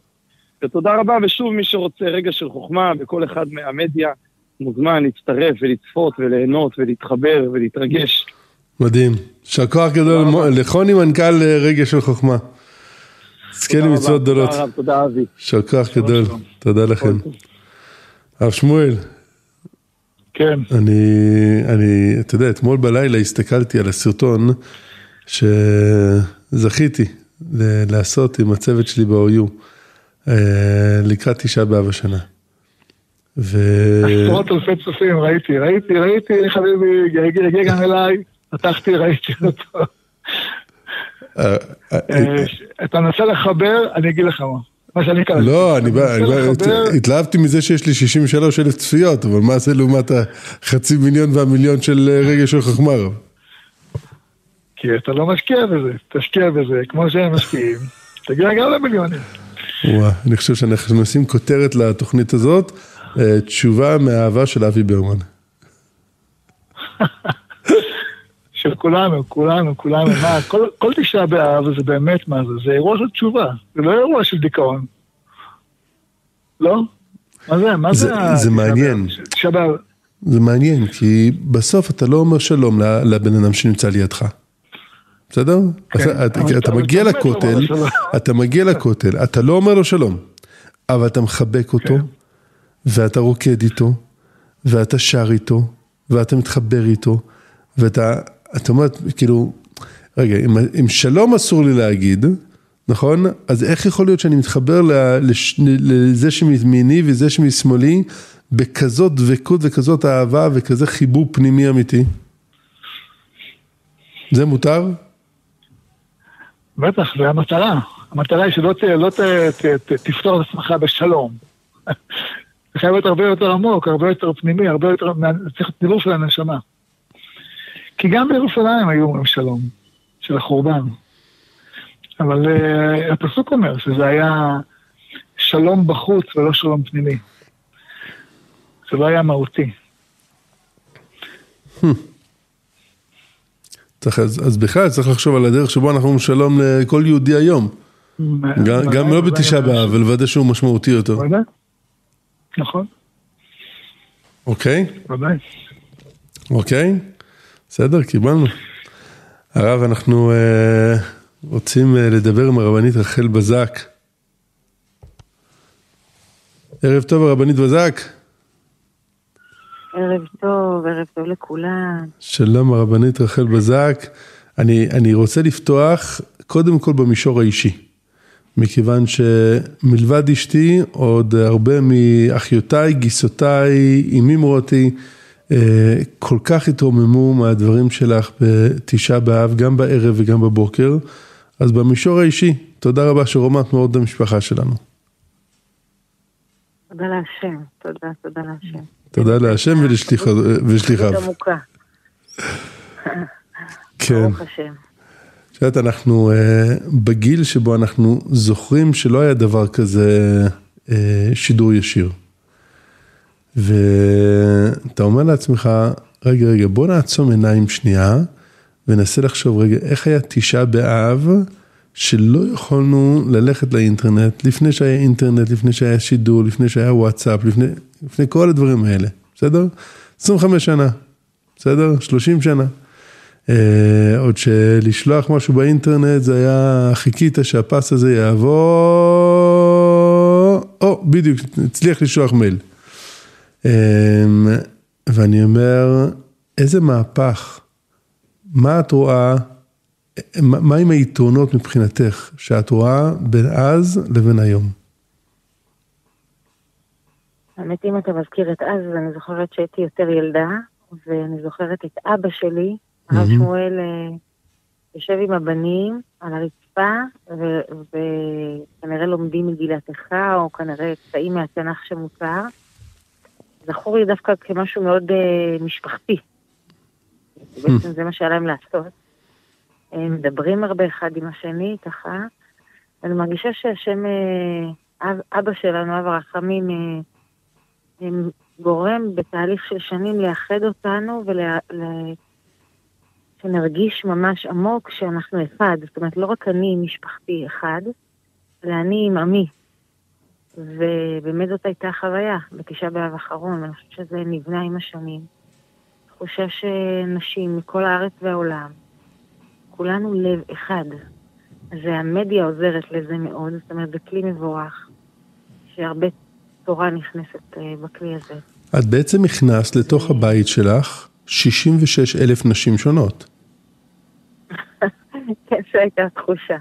ותודה רבה, ושוב, מי שרוצה רגע של חוכמה בכל אחד מהמדיה, מוזמן להצטרף ולצפות וליהנות ולהתחבר ולהתרגש. מדהים. יישר כוח גדול לחוני מנכ"ל אה, רגע של חוכמה. זכה למצוות גדולות. תודה רב, תודה אבי. יישר כוח גדול. תודה לכם. הרב שמואל. כן. אני, אני, אתה יודע, אתמול בלילה הסתכלתי על הסרטון שזכיתי לעשות עם הצוות שלי ב-OU לקראת תשעה באב השנה. ו... עשרות אלפי צופים, ראיתי, ראיתי, ראיתי, חביבי, הגיע גם אליי, פתחתי, ראיתי אותו. אה, אה, אתה מנסה לחבר, אני אגיד לך מה. מה שאני קראתי. לא, אני בא, התלהבתי מזה שיש לי 63 אלף צפיות, אבל מה זה לעומת החצי מיליון והמיליון של רגע של חכמה רב? כי אתה לא משקיע בזה, תשקיע בזה, כמו שהם משקיעים, תגיע גם למיליונים. וואו, אני חושב שאנחנו נשים כותרת לתוכנית הזאת, אה, תשובה מהאהבה של אבי ברמן. של כולנו, כולנו, כולנו, מה, כל, כל תשעה באב זה באמת מה זה, זה אירוע של תשובה, זה לא אירוע של דיכאון. לא? מה זה, מה זה? זה, זה מעניין. תשעה באב. זה מעניין, כי בסוף אתה לא אומר שלום לבן אדם שנמצא לידך. בסדר? כן, אתה, מגיע לכותל, לא אתה מגיע לכותל, אתה לא אומר לו שלום, אבל אתה מחבק אותו, כן. ואתה רוקד איתו, ואתה שר איתו, ואתה מתחבר איתו, ואתה, אתה אומר, כאילו, רגע, אם, אם שלום אסור לי להגיד, נכון? אז איך יכול להיות שאני מתחבר לש, לזה שמימיני וזה שמשמאלי בכזאת דבקות וכזאת אהבה וכזה חיבור פנימי אמיתי? זה מותר? בטח, זה המטרה. המטרה היא שלא ת, לא ת, ת, ת, תפתור את עצמך בשלום. זה חייב להיות הרבה יותר עמוק, הרבה יותר פנימי, הרבה יותר, צריך נילוף של הנשמה. כי גם בירושלים היו אומרים שלום, של החורבן. אבל uh, הפסוק אומר שזה היה שלום בחוץ ולא שלום פנימי. זה לא היה מהותי. Hmm. צריך, אז, אז בכלל צריך לחשוב על הדרך שבו אנחנו אומרים שלום לכל יהודי היום. גם, גם לא בתשעה באב, ולוודא שהוא משמעותי יותר. נכון. אוקיי? ודאי. אוקיי, בסדר, קיבלנו. הרב, אנחנו אה, רוצים אה, לדבר עם הרבנית רחל בזק. ערב טוב, הרבנית בזק. ערב טוב, ערב טוב לכולם. שלום הרבנית רחל בזק. אני, אני רוצה לפתוח קודם כל במישור האישי. מכיוון שמלבד אשתי, עוד הרבה מאחיותיי, גיסותיי, אמי מרותי, אה, כל כך התרוממו מהדברים שלך בתשעה באב, גם בערב וגם בבוקר. אז במישור האישי, תודה רבה שרוממת מאוד את המשפחה שלנו. תודה להשם, תודה, תודה להשם. תודה להשם ולשליחיו. כן. את יודעת, אנחנו uh, בגיל שבו אנחנו זוכרים שלא היה דבר כזה uh, שידור ישיר. ואתה אומר לעצמך, רגע, רגע, בוא נעצום עיניים שנייה וננסה לחשוב, רגע, איך היה תשעה באב שלא יכולנו ללכת לאינטרנט לפני שהיה אינטרנט, לפני שהיה שידור, לפני שהיה וואטסאפ, לפני, לפני כל הדברים האלה, בסדר? 25 שנה, בסדר? 30 שנה. אה, עוד שלשלוח משהו באינטרנט זה היה, חיכית שהפס הזה יעבור, או, בדיוק, הצליח לשלוח מייל. אה, ואני אומר, איזה מהפך, מה את רואה, מה עם היתרונות מבחינתך שאת רואה בין אז לבין היום? האמת, אם אתה מזכיר את אז, אני זוכרת שהייתי יותר ילדה, ואני זוכרת את אבא שלי, הרב שמואל אה, יושב עם הבנים על הרצפה, וכנראה כנראה לומדים מגילת איכה, או כנראה קטעים מהתנ"ך שמותר. זכור לי דווקא כמשהו מאוד uh, משפחתי. בעצם זה מה שהיה להם לעשות. מדברים הרבה אחד עם השני, ככה. אני מרגישה שהשם, אה, אב, אבא שלנו, אב הרחמים, אה, גורם בתהליך של שנים לאחד אותנו ושנרגיש ממש עמוק שאנחנו אחד. זאת אומרת, לא רק אני עם משפחתי אחד, אלא אני עם עמי. ובאמת זאת הייתה חוויה בתשעה באב האחרון, ואני חושבת שזה נבנה עם השנים. תחושה שנשים מכל הארץ והעולם, כולנו לב אחד. והמדיה עוזרת לזה מאוד, זאת אומרת, זה כלי מבורך, שהרבה תורה נכנסת uh, בכלי הזה. את בעצם הכנסת לתוך הבית שלך 66 אלף נשים שונות. כן, זו הייתה תחושה.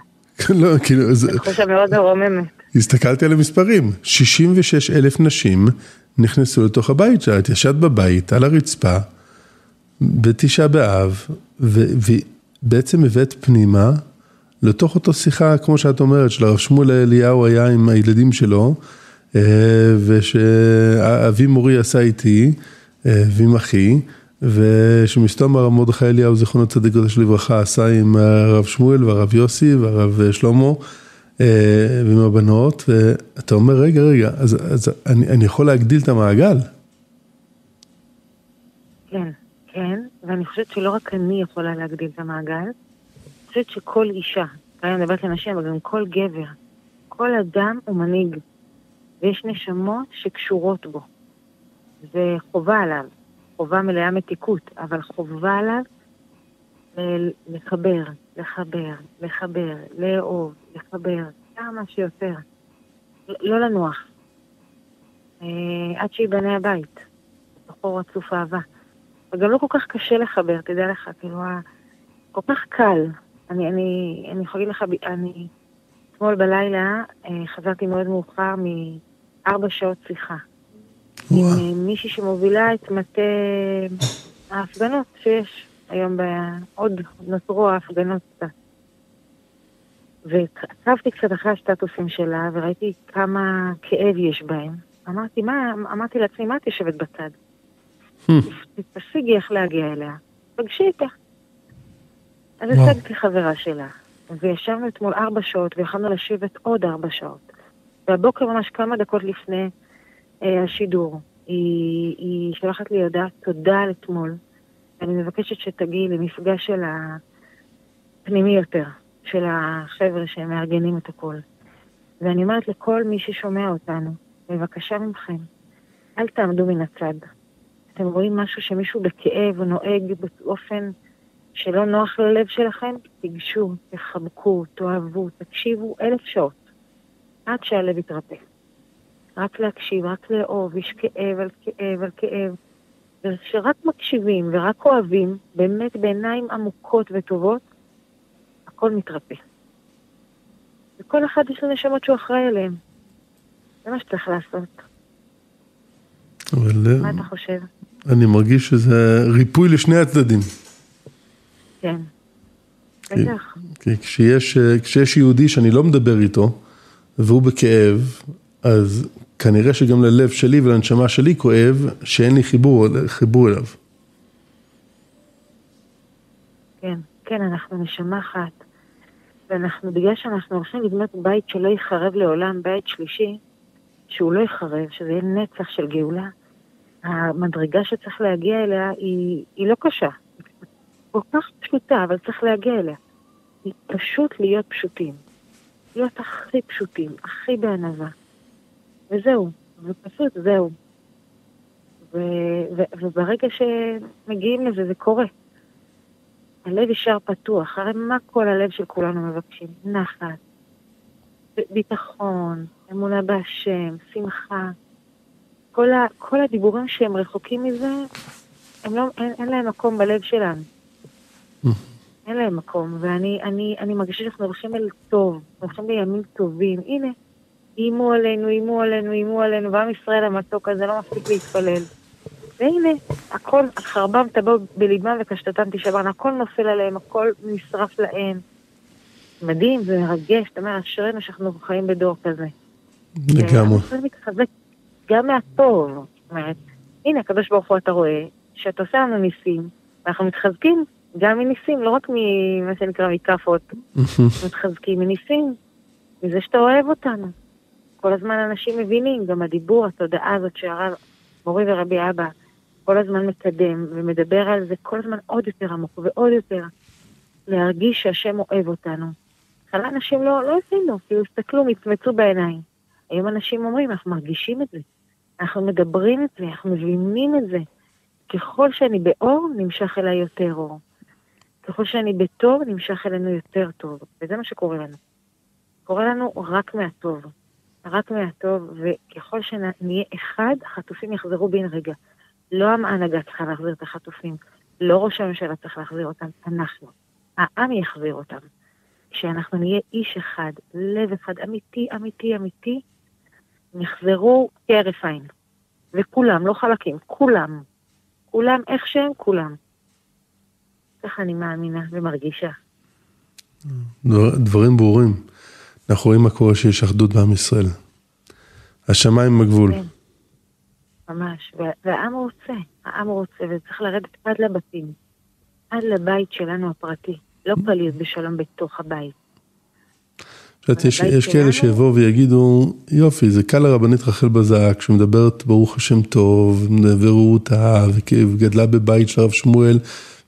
לא, כאילו, זה... תחושה מאוד מרוממת. הסתכלתי על המספרים, 66 אלף נשים נכנסו לתוך הבית שלה, את ישבת בבית, על הרצפה, בתשעה באב, ובעצם הבאת פנימה לתוך אותו שיחה, כמו שאת אומרת, של הרב שמואל אליהו היה עם הילדים שלו, אה, ושאבי מורי עשה איתי, אה, ועם אחי, ושמסתום הרב מרדכי אליהו, זיכרונו צדיק קדוש לברכה, עשה עם הרב שמואל והרב יוסי והרב שלמה, אה, ועם הבנות, ואתה אומר, רגע, רגע, אז, אז אני, אני יכול להגדיל את המעגל? כן, כן, ואני חושבת שלא רק אני יכולה להגדיל את המעגל, חושבת שכל אישה, אני מדברת לנשים, אבל גם כל גבר, כל אדם הוא מנהיג, ויש נשמות שקשורות בו. זה חובה עליו, חובה מלאה מתיקות, אבל חובה עליו לחבר, לחבר, לחבר, לאהוב, לחבר, כמה שיותר. לא לנוח. אה, עד שיבנה הבית, בתוכו רצוף אהבה. וגם לא כל כך קשה לחבר, תדע לך, כאילו, כל כך קל. אני, אני, אני יכולה להגיד לך, אני אתמול בלילה אה, חזרתי מאוד מאוחר מארבע שעות שיחה. עם אה, מישהי שמובילה את מטה ההפגנות שיש היום, עוד נותרו ההפגנות קצת. ועקבתי קצת אחרי הסטטוסים שלה, וראיתי כמה כאב יש בהם. אמרתי, מה, אמרתי לעצמי, מה את יושבת בצד? תשיגי איך להגיע אליה, פגשי איתה. אז השגתי חברה שלה, וישבנו אתמול ארבע שעות, ויכולנו לשבת עוד ארבע שעות. והבוקר, ממש כמה דקות לפני אה, השידור, היא, היא שולחת לי הודעה תודה על אתמול. אני מבקשת שתגיעי למפגש של הפנימי יותר, של החבר'ה שמארגנים את הכל. ואני אומרת לכל מי ששומע אותנו, בבקשה מכם, אל תעמדו מן הצד. אתם רואים משהו שמישהו בכאב נוהג באופן שלא נוח ללב שלכם, תיגשו, תחבקו, תאהבו, תקשיבו אלף שעות, עד שהלב יתרפא. רק להקשיב, רק לאהוב, יש כאב על כאב על כאב. וכשרק מקשיבים ורק אוהבים, באמת בעיניים עמוקות וטובות, הכל מתרפא. וכל אחד יש לו נשמות שהוא אחראי עליהן. זה מה שצריך לעשות. אבל... מה אתה חושב? אני מרגיש שזה ריפוי לשני הצדדים. כן, בטח. כי כשיש, כשיש יהודי שאני לא מדבר איתו, והוא בכאב, אז כנראה שגם ללב שלי ולנשמה שלי כואב, שאין לי חיבור, חיבור אליו. כן, כן, אנחנו נשמה אחת. ואנחנו, בגלל שאנחנו הולכים לבנות בית שלא ייחרב לעולם, בית שלישי, שהוא לא ייחרב, שזה יהיה נצח של גאולה, המדרגה שצריך להגיע אליה היא, היא לא קשה, כל כך פשוטה, אבל צריך להגיע אליה. היא פשוט להיות פשוטים. להיות הכי פשוטים, הכי בענווה. וזהו, ופשוט זהו. ו- ו- וברגע שמגיעים לזה, זה קורה. הלב ישר פתוח, הרי מה כל הלב של כולנו מבקשים? נחת, ביטחון, אמונה בהשם, שמחה. כל, ה- כל הדיבורים שהם רחוקים מזה, הם לא, אין, אין להם מקום בלב שלנו. אין להם מקום, ואני אני, אני מרגישה שאנחנו הולכים אל טוב, הולכים לימים טובים. הנה, איימו עלינו, איימו עלינו, איימו עלינו, ועם ישראל המתוק הזה לא מפסיק להתפלל. והנה, הכל, חרבם תבוא בליבם וקשתתם תשברן, הכל נופל עליהם, הכל נשרף להם. מדהים, זה מרגש, אתה אומר, אשרינו שאנחנו חיים בדור כזה. לגמרי. זה מתחזק גם מהטוב. זאת אומרת, הנה, הקדוש ברוך הוא, אתה רואה, שאתה עושה לנו ניסים, ואנחנו מתחזקים גם מניסים, לא רק ממה שנקרא מכאפות, מתחזקים מניסים, מזה שאתה אוהב אותנו. כל הזמן אנשים מבינים, גם הדיבור, התודעה הזאת שהרב, מורי ורבי אבא, כל הזמן מקדם ומדבר על זה כל הזמן עוד יותר עמוק ועוד יותר. להרגיש שהשם אוהב אותנו. בהתחלה אנשים לא, לא הבינו, כאילו הסתכלו, מצמצו בעיניים. היום אנשים אומרים, אנחנו מרגישים את זה, אנחנו מדברים את זה, אנחנו מבינים את זה. ככל שאני באור, נמשך אליי יותר אור. ככל שאני בטוב, נמשך אלינו יותר טוב. וזה מה שקורה לנו. קורה לנו רק מהטוב. רק מהטוב, וככל שנהיה אחד, החטופים יחזרו בן רגע. לא ההנהגה צריכה להחזיר את החטופים, לא ראש הממשלה צריך להחזיר אותם, אנחנו. העם יחזיר אותם. כשאנחנו נהיה איש אחד, לב אחד, אמיתי, אמיתי, אמיתי, נחזרו כהרף עין. וכולם, לא חלקים, כולם. כולם איך שהם, כולם. ככה אני מאמינה ומרגישה. דברים ברורים. אנחנו רואים מה קורה שיש אחדות בעם ישראל. השמיים בגבול. כן, ממש. והעם רוצה, העם רוצה, וזה צריך לרדת עד לבתים. עד לבית שלנו הפרטי. לא כל להיות בשלום בתוך הבית. את יודעת, יש, יש כאלה שיבואו ויגידו, יופי, זה קל לרבנית רחל בזק, שמדברת ברוך השם טוב, ורעותה, וגדלה בבית של הרב שמואל,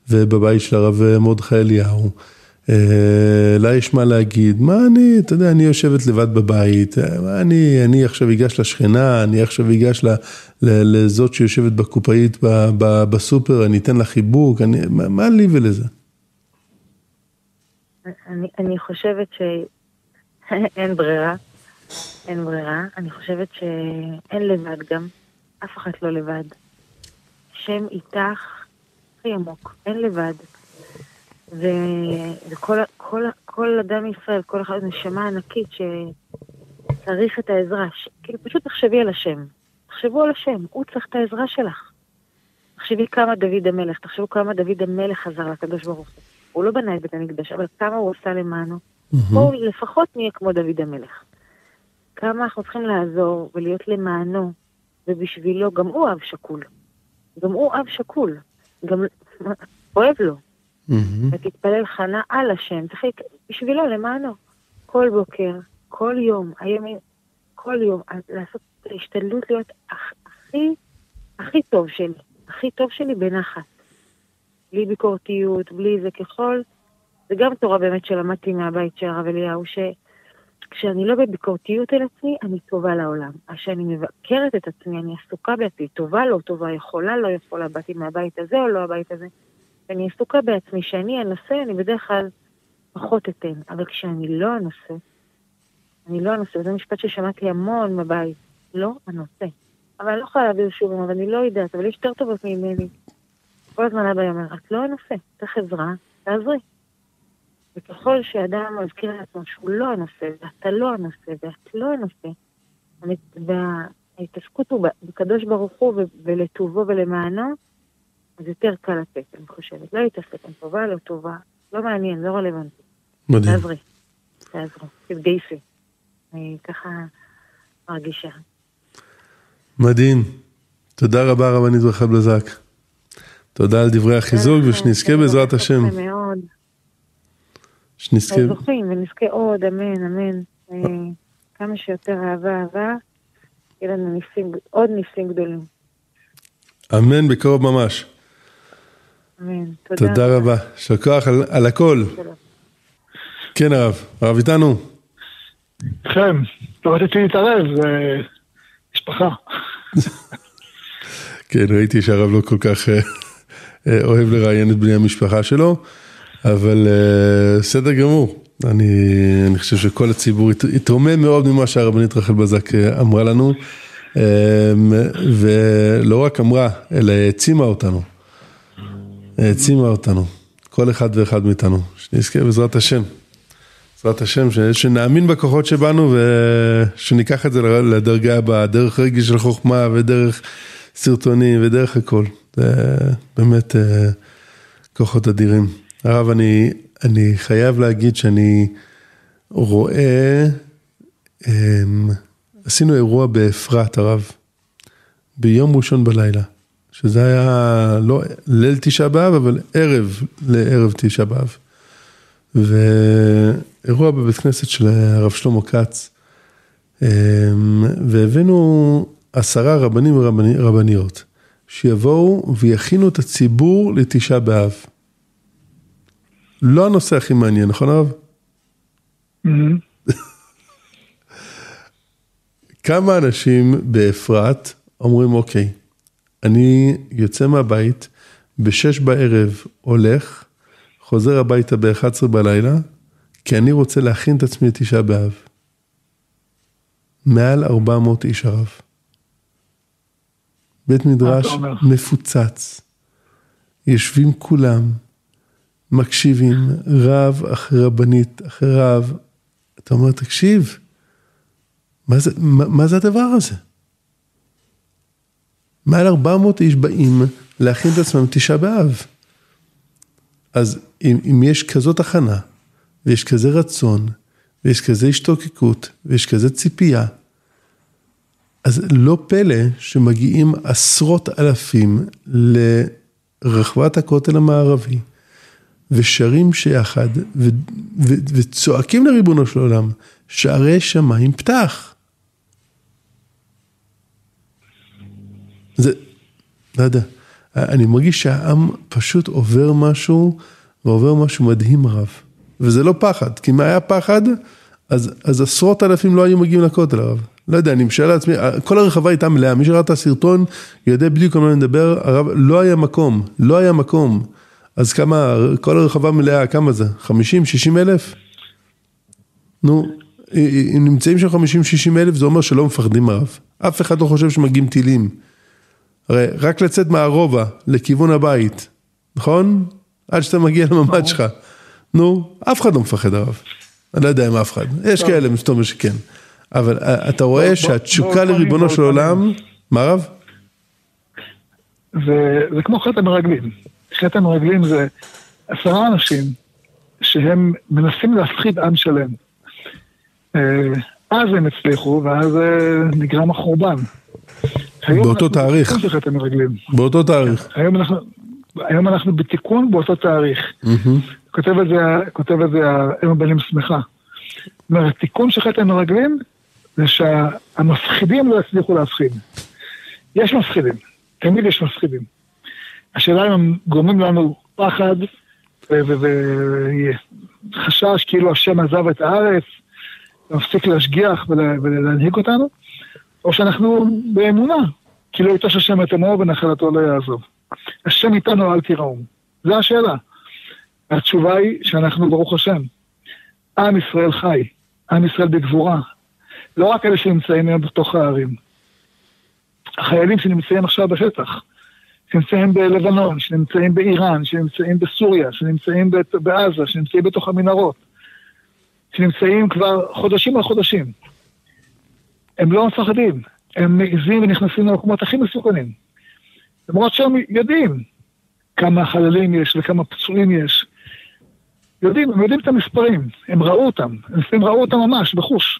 ובבית של הרב מרדכי אליהו. אה, לה יש מה להגיד, מה אני, אתה יודע, אני יושבת לבד בבית, מה אני, אני עכשיו אגש לשכנה, אני עכשיו אגש לזאת שיושבת בקופאית בסופר, אני אתן לה חיבוק, אני, מה, מה לי ולזה? אני, אני חושבת שאין ברירה, אין ברירה. אני חושבת שאין לבד גם, אף אחד לא לבד. שם איתך הכי עמוק, אין לבד. וכל כל, כל אדם ישראל, כל אחד נשמה ענקית שצריך את העזרה. ש... כאילו, פשוט תחשבי על השם. תחשבו על השם, הוא צריך את העזרה שלך. תחשבי כמה דוד המלך, תחשבו כמה דוד המלך עזר לקדוש ברוך הוא. הוא לא בנה את בית המקדש, אבל כמה הוא עשה למענו. בואו לפחות נהיה כמו דוד המלך. כמה אנחנו צריכים לעזור ולהיות למענו, ובשבילו, גם הוא אב שכול. גם הוא אב שכול. גם אוהב לו. ותתפלל חנה על השם, צריך בשבילו, למענו. כל בוקר, כל יום, הימים, כל יום, לעשות השתדלות להיות הכי, הכי טוב שלי, הכי טוב שלי בנחת. בלי ביקורתיות, בלי זה ככל, זה גם תורה באמת שלמדתי מהבית של הרב אליהו, שכשאני לא בביקורתיות אל עצמי, אני טובה לעולם. אז כשאני מבקרת את עצמי, אני עסוקה בעצמי, טובה, לא טובה, יכולה, לא יכולה, באתי מהבית הזה או לא הבית הזה. כשאני עסוקה בעצמי, שאני אנסה, אני בדרך כלל פחות אתן. אבל כשאני לא אנסה, אני לא אנסה, וזה משפט ששמעתי המון בבית, לא הנושא. אבל אני לא יכולה להעביר שוב, אבל אני לא יודעת, אבל יש יותר טובות ממני. כל הזמן אבא אומר, את לא הנושא, צריך עזרה, תעזרי. וככל שאדם מזכיר לעצמו שהוא לא הנושא, ואתה לא הנושא, ואת לא הנושא, וההתעסקות הוא בקדוש ברוך הוא ולטובו ולמענו, אז יותר קל לתת, אני חושבת. לא להתעסק עם טובה, לא טובה, לא מעניין, לא רלוונטי. מדהים. תעזרי, תעזרי, תתגייסי. אני ככה מרגישה. מדהים. תודה רבה רבנית רחל בלזק. תודה על דברי החיזוק ושנזכה בעזרת השם. שנזכה... זוכים ונזכה עוד, אמן, אמן. אה, כמה שיותר אהבה, אהבה, יהיה לנו ניסים, עוד ניסים גדולים. אמן בקרוב ממש. אמן. תודה, תודה רבה. יישר כוח על, על הכל. כן הרב, הרב איתנו. חם, לא רציתי להתערב, זה משפחה. כן, ראיתי שהרב לא כל כך אה, אה, אוהב לראיין את בני המשפחה שלו, אבל אה, בסדר גמור. אני, אני חושב שכל הציבור התרומם מאוד ממה שהרבנית רחל בזק אמרה לנו, ולא רק אמרה, אלא העצימה אותנו. העצימה אותנו, כל אחד ואחד מאיתנו, שנזכה בעזרת השם. בעזרת השם, שנאמין בכוחות שבנו ושניקח את זה לדרגה הבאה, דרך רגש של חוכמה ודרך סרטונים ודרך הכל. זה באמת כוחות אדירים. הרב, אני, אני חייב להגיד שאני רואה, אמ, עשינו אירוע באפרת הרב, ביום ראשון בלילה, שזה היה לא ליל תשעה באב, אבל ערב לערב תשעה באב. ואירוע בבית כנסת של הרב שלמה כץ, אמ, והבאנו עשרה רבנים ורבניות, שיבואו ויכינו את הציבור לתשעה באב. לא הנושא הכי מעניין, נכון הרב? כמה אנשים באפרת אומרים, אוקיי, אני יוצא מהבית, בשש בערב הולך, חוזר הביתה ב-11 בלילה, כי אני רוצה להכין את עצמי לתשעה באב. מעל 400 איש הרב. בית מדרש מפוצץ. יושבים כולם, מקשיבים, רב אחרי רבנית אחרי רב. אתה אומר, תקשיב, מה זה, מה, מה זה הדבר הזה? מעל 400 איש באים להכין את עצמם תשעה באב. אז אם, אם יש כזאת הכנה, ויש כזה רצון, ויש כזה השתוקקות, ויש כזה ציפייה, אז לא פלא שמגיעים עשרות אלפים לרחבת הכותל המערבי, ושרים שיחד, ו, ו, וצועקים לריבונו של עולם, שערי שמיים פתח. זה, לא יודע, אני מרגיש שהעם פשוט עובר משהו, ועובר משהו מדהים רב. וזה לא פחד, כי אם היה פחד, אז, אז עשרות אלפים לא היו מגיעים לכותל הרב. לא יודע, אני משער לעצמי, כל הרחבה הייתה מלאה, מי שראה את הסרטון יודע בדיוק על מה אני מדבר, הרב, לא היה מקום, לא היה מקום. אז כמה, כל הרחבה מלאה, כמה זה? 50, 60 אלף? נו, אם נמצאים שם 50, 60 אלף, זה אומר שלא מפחדים הרב. אף אחד לא חושב שמגיעים טילים. הרי רק לצאת מהרובע לכיוון הבית, נכון? עד שאתה מגיע לממ"ד שלך. נו, אף אחד לא מפחד הרב. אני לא יודע אם אף אחד. יש כאלה, מסתובב שכן. אבל אה, אתה רואה שהתשוקה לריבונו של עולם, מה רב? זה כמו חטא המרגלים. חטא המרגלים זה עשרה אנשים שהם מנסים להפחיד עם שלם. אה, אז הם הצליחו, ואז אה, נגרם החורבן. באותו תאריך. באותו תאריך. היום אנחנו, היום אנחנו בתיקון באותו תאריך. כותב את זה, כותב את זה האם הבנים שמחה. זאת אומרת, תיקון של חטא המרגלים זה שהמפחידים לא יצליחו להפחיד. יש מפחידים, תמיד יש מפחידים. השאלה אם הם גורמים לנו פחד וחשש כאילו השם עזב את הארץ, מפסיק להשגיח ולהנהיג אותנו, או שאנחנו באמונה, כי לא יטוש השם את עמו ונחלתו לא יעזוב. השם איתנו אל תיראו. זו השאלה. התשובה היא שאנחנו ברוך השם. עם ישראל חי, עם ישראל בגבורה. לא רק אלה שנמצאים היום בתוך הערים. החיילים שנמצאים עכשיו בשטח, שנמצאים בלבנון, שנמצאים באיראן, שנמצאים בסוריה, שנמצאים בעזה, שנמצאים בתוך המנהרות, שנמצאים כבר חודשים על חודשים. הם לא מפחדים, הם מעיזים ונכנסים למקומות הכי מסוכנים. למרות שהם יודעים כמה חללים יש וכמה פצועים יש. יודעים, הם יודעים את המספרים, הם ראו אותם, הם לפעמים ראו אותם ממש, בחוש.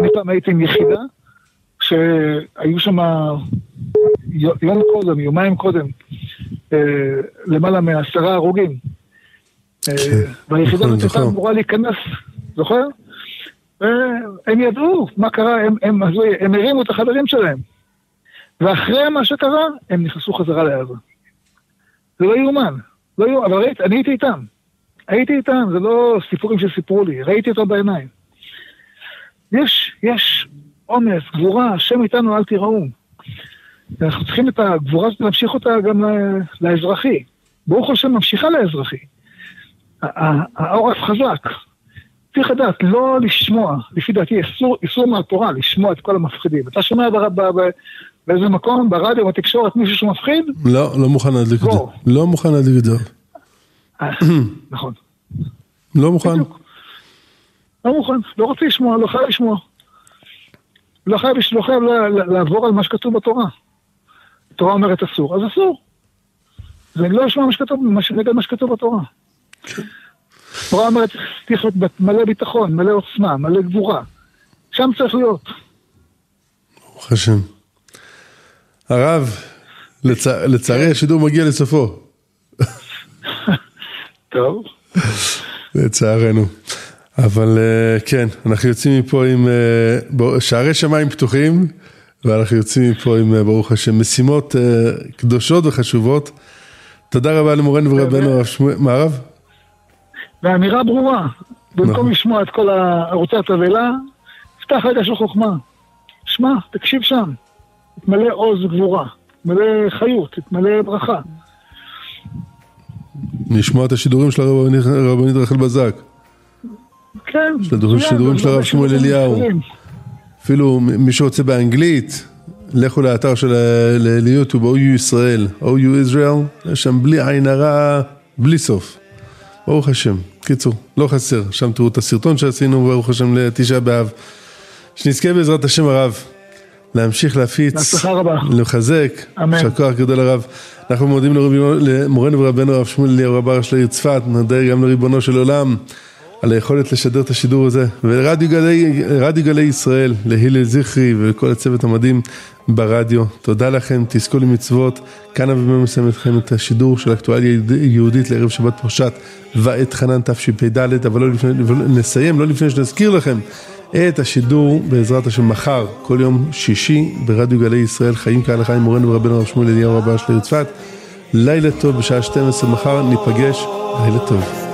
אני פעם הייתי עם יחידה, שהיו שם יום קודם, יומיים קודם, אה, למעלה מעשרה הרוגים. אה, כן, והיחידה הזאת הייתה אמורה להיכנס, זוכר? הם ידעו מה קרה, הם, הם, הם הרימו את החברים שלהם. ואחרי מה שקרה, הם נכנסו חזרה לעזה. זה לא יאומן, לא יאומן, אבל ראיתי, אני הייתי איתם. הייתי איתם, זה לא סיפורים שסיפרו לי, ראיתי אותו בעיניים. יש, יש אומץ, גבורה, השם איתנו אל תיראו. אנחנו צריכים את הגבורה הזאת להמשיך אותה גם לאזרחי. ברוך השם ממשיכה לאזרחי. העורף חזק, צריך לדעת, לא לשמוע, לפי דעתי איסור, איסור מהתורה לשמוע את כל המפחידים. אתה שומע ב, ב, ב, באיזה מקום, ברדיו, בתקשורת, מישהו שמפחיד? לא, לא מוכן להדליק את זה. לא מוכן להדליק את זה. אה, נכון. לא מוכן. לא מוכן, לא רוצה לשמוע, לא חייב לשמוע. לא חייב, לא חייב לעבור על מה שכתוב בתורה. התורה אומרת אסור, אז אסור. ואני לא אשמע מה שכתוב, נגד מה שכתוב בתורה. כן. התורה אומרת, צריך להיות מלא ביטחון, מלא עוצמה, מלא גבורה. שם צריך להיות. ברוך השם. הרב, לצערי השידור מגיע לסופו. טוב. לצערנו. אבל אה, כן, אנחנו יוצאים מפה עם אה, שערי שמיים פתוחים, ואנחנו יוצאים מפה עם, אה, ברוך השם, משימות קדושות וחשובות. תודה רבה למורנו ורבנו הרב שמואל, מה הרב? ואמירה ברורה, במקום נכון. לשמוע את כל ערוצי התבהלה, פתח רגע של חוכמה. שמע, תקשיב שם. תתמלא עוז וגבורה, תתמלא חיות, תתמלא ברכה. נשמע את השידורים של הרבנית רחל בזק. כן. שידורים של הרב שמואל אליהו. אפילו מי שרוצה באנגלית, לכו לאתר של ליוטיוב, OU ישראל, OU Israel, יש שם בלי עין הרע, בלי סוף. ברוך השם. קיצור, לא חסר. שם תראו את הסרטון שעשינו, ברוך השם, לתשעה באב. שנזכה בעזרת השם הרב. להמשיך להפיץ, להצלחה רבה, לחזק, יישר כוח גדול הרב. אנחנו מודים למורנו ורבנו הרב שמואל אליהו רבה של העיר צפת, נודה גם לריבונו של עולם על היכולת לשדר את השידור הזה, ולרדיו גלי, גלי ישראל, להילל זכרי ולכל הצוות המדהים ברדיו. תודה לכם, תזכו למצוות. כאן אבימי מסיים אתכם את השידור של אקטואליה יהודית לערב שבת פרשת ואת חנן תשפ"ד, אבל לא לפני, נסיים, לא לפני שנזכיר לכם. את השידור בעזרת השם מחר, כל יום שישי ברדיו גלי ישראל, חיים כהלכה עם מורנו ורבנו הרב שמואל אליהו רבה של צפת. לילה טוב בשעה 12 מחר, ניפגש, לילה טוב.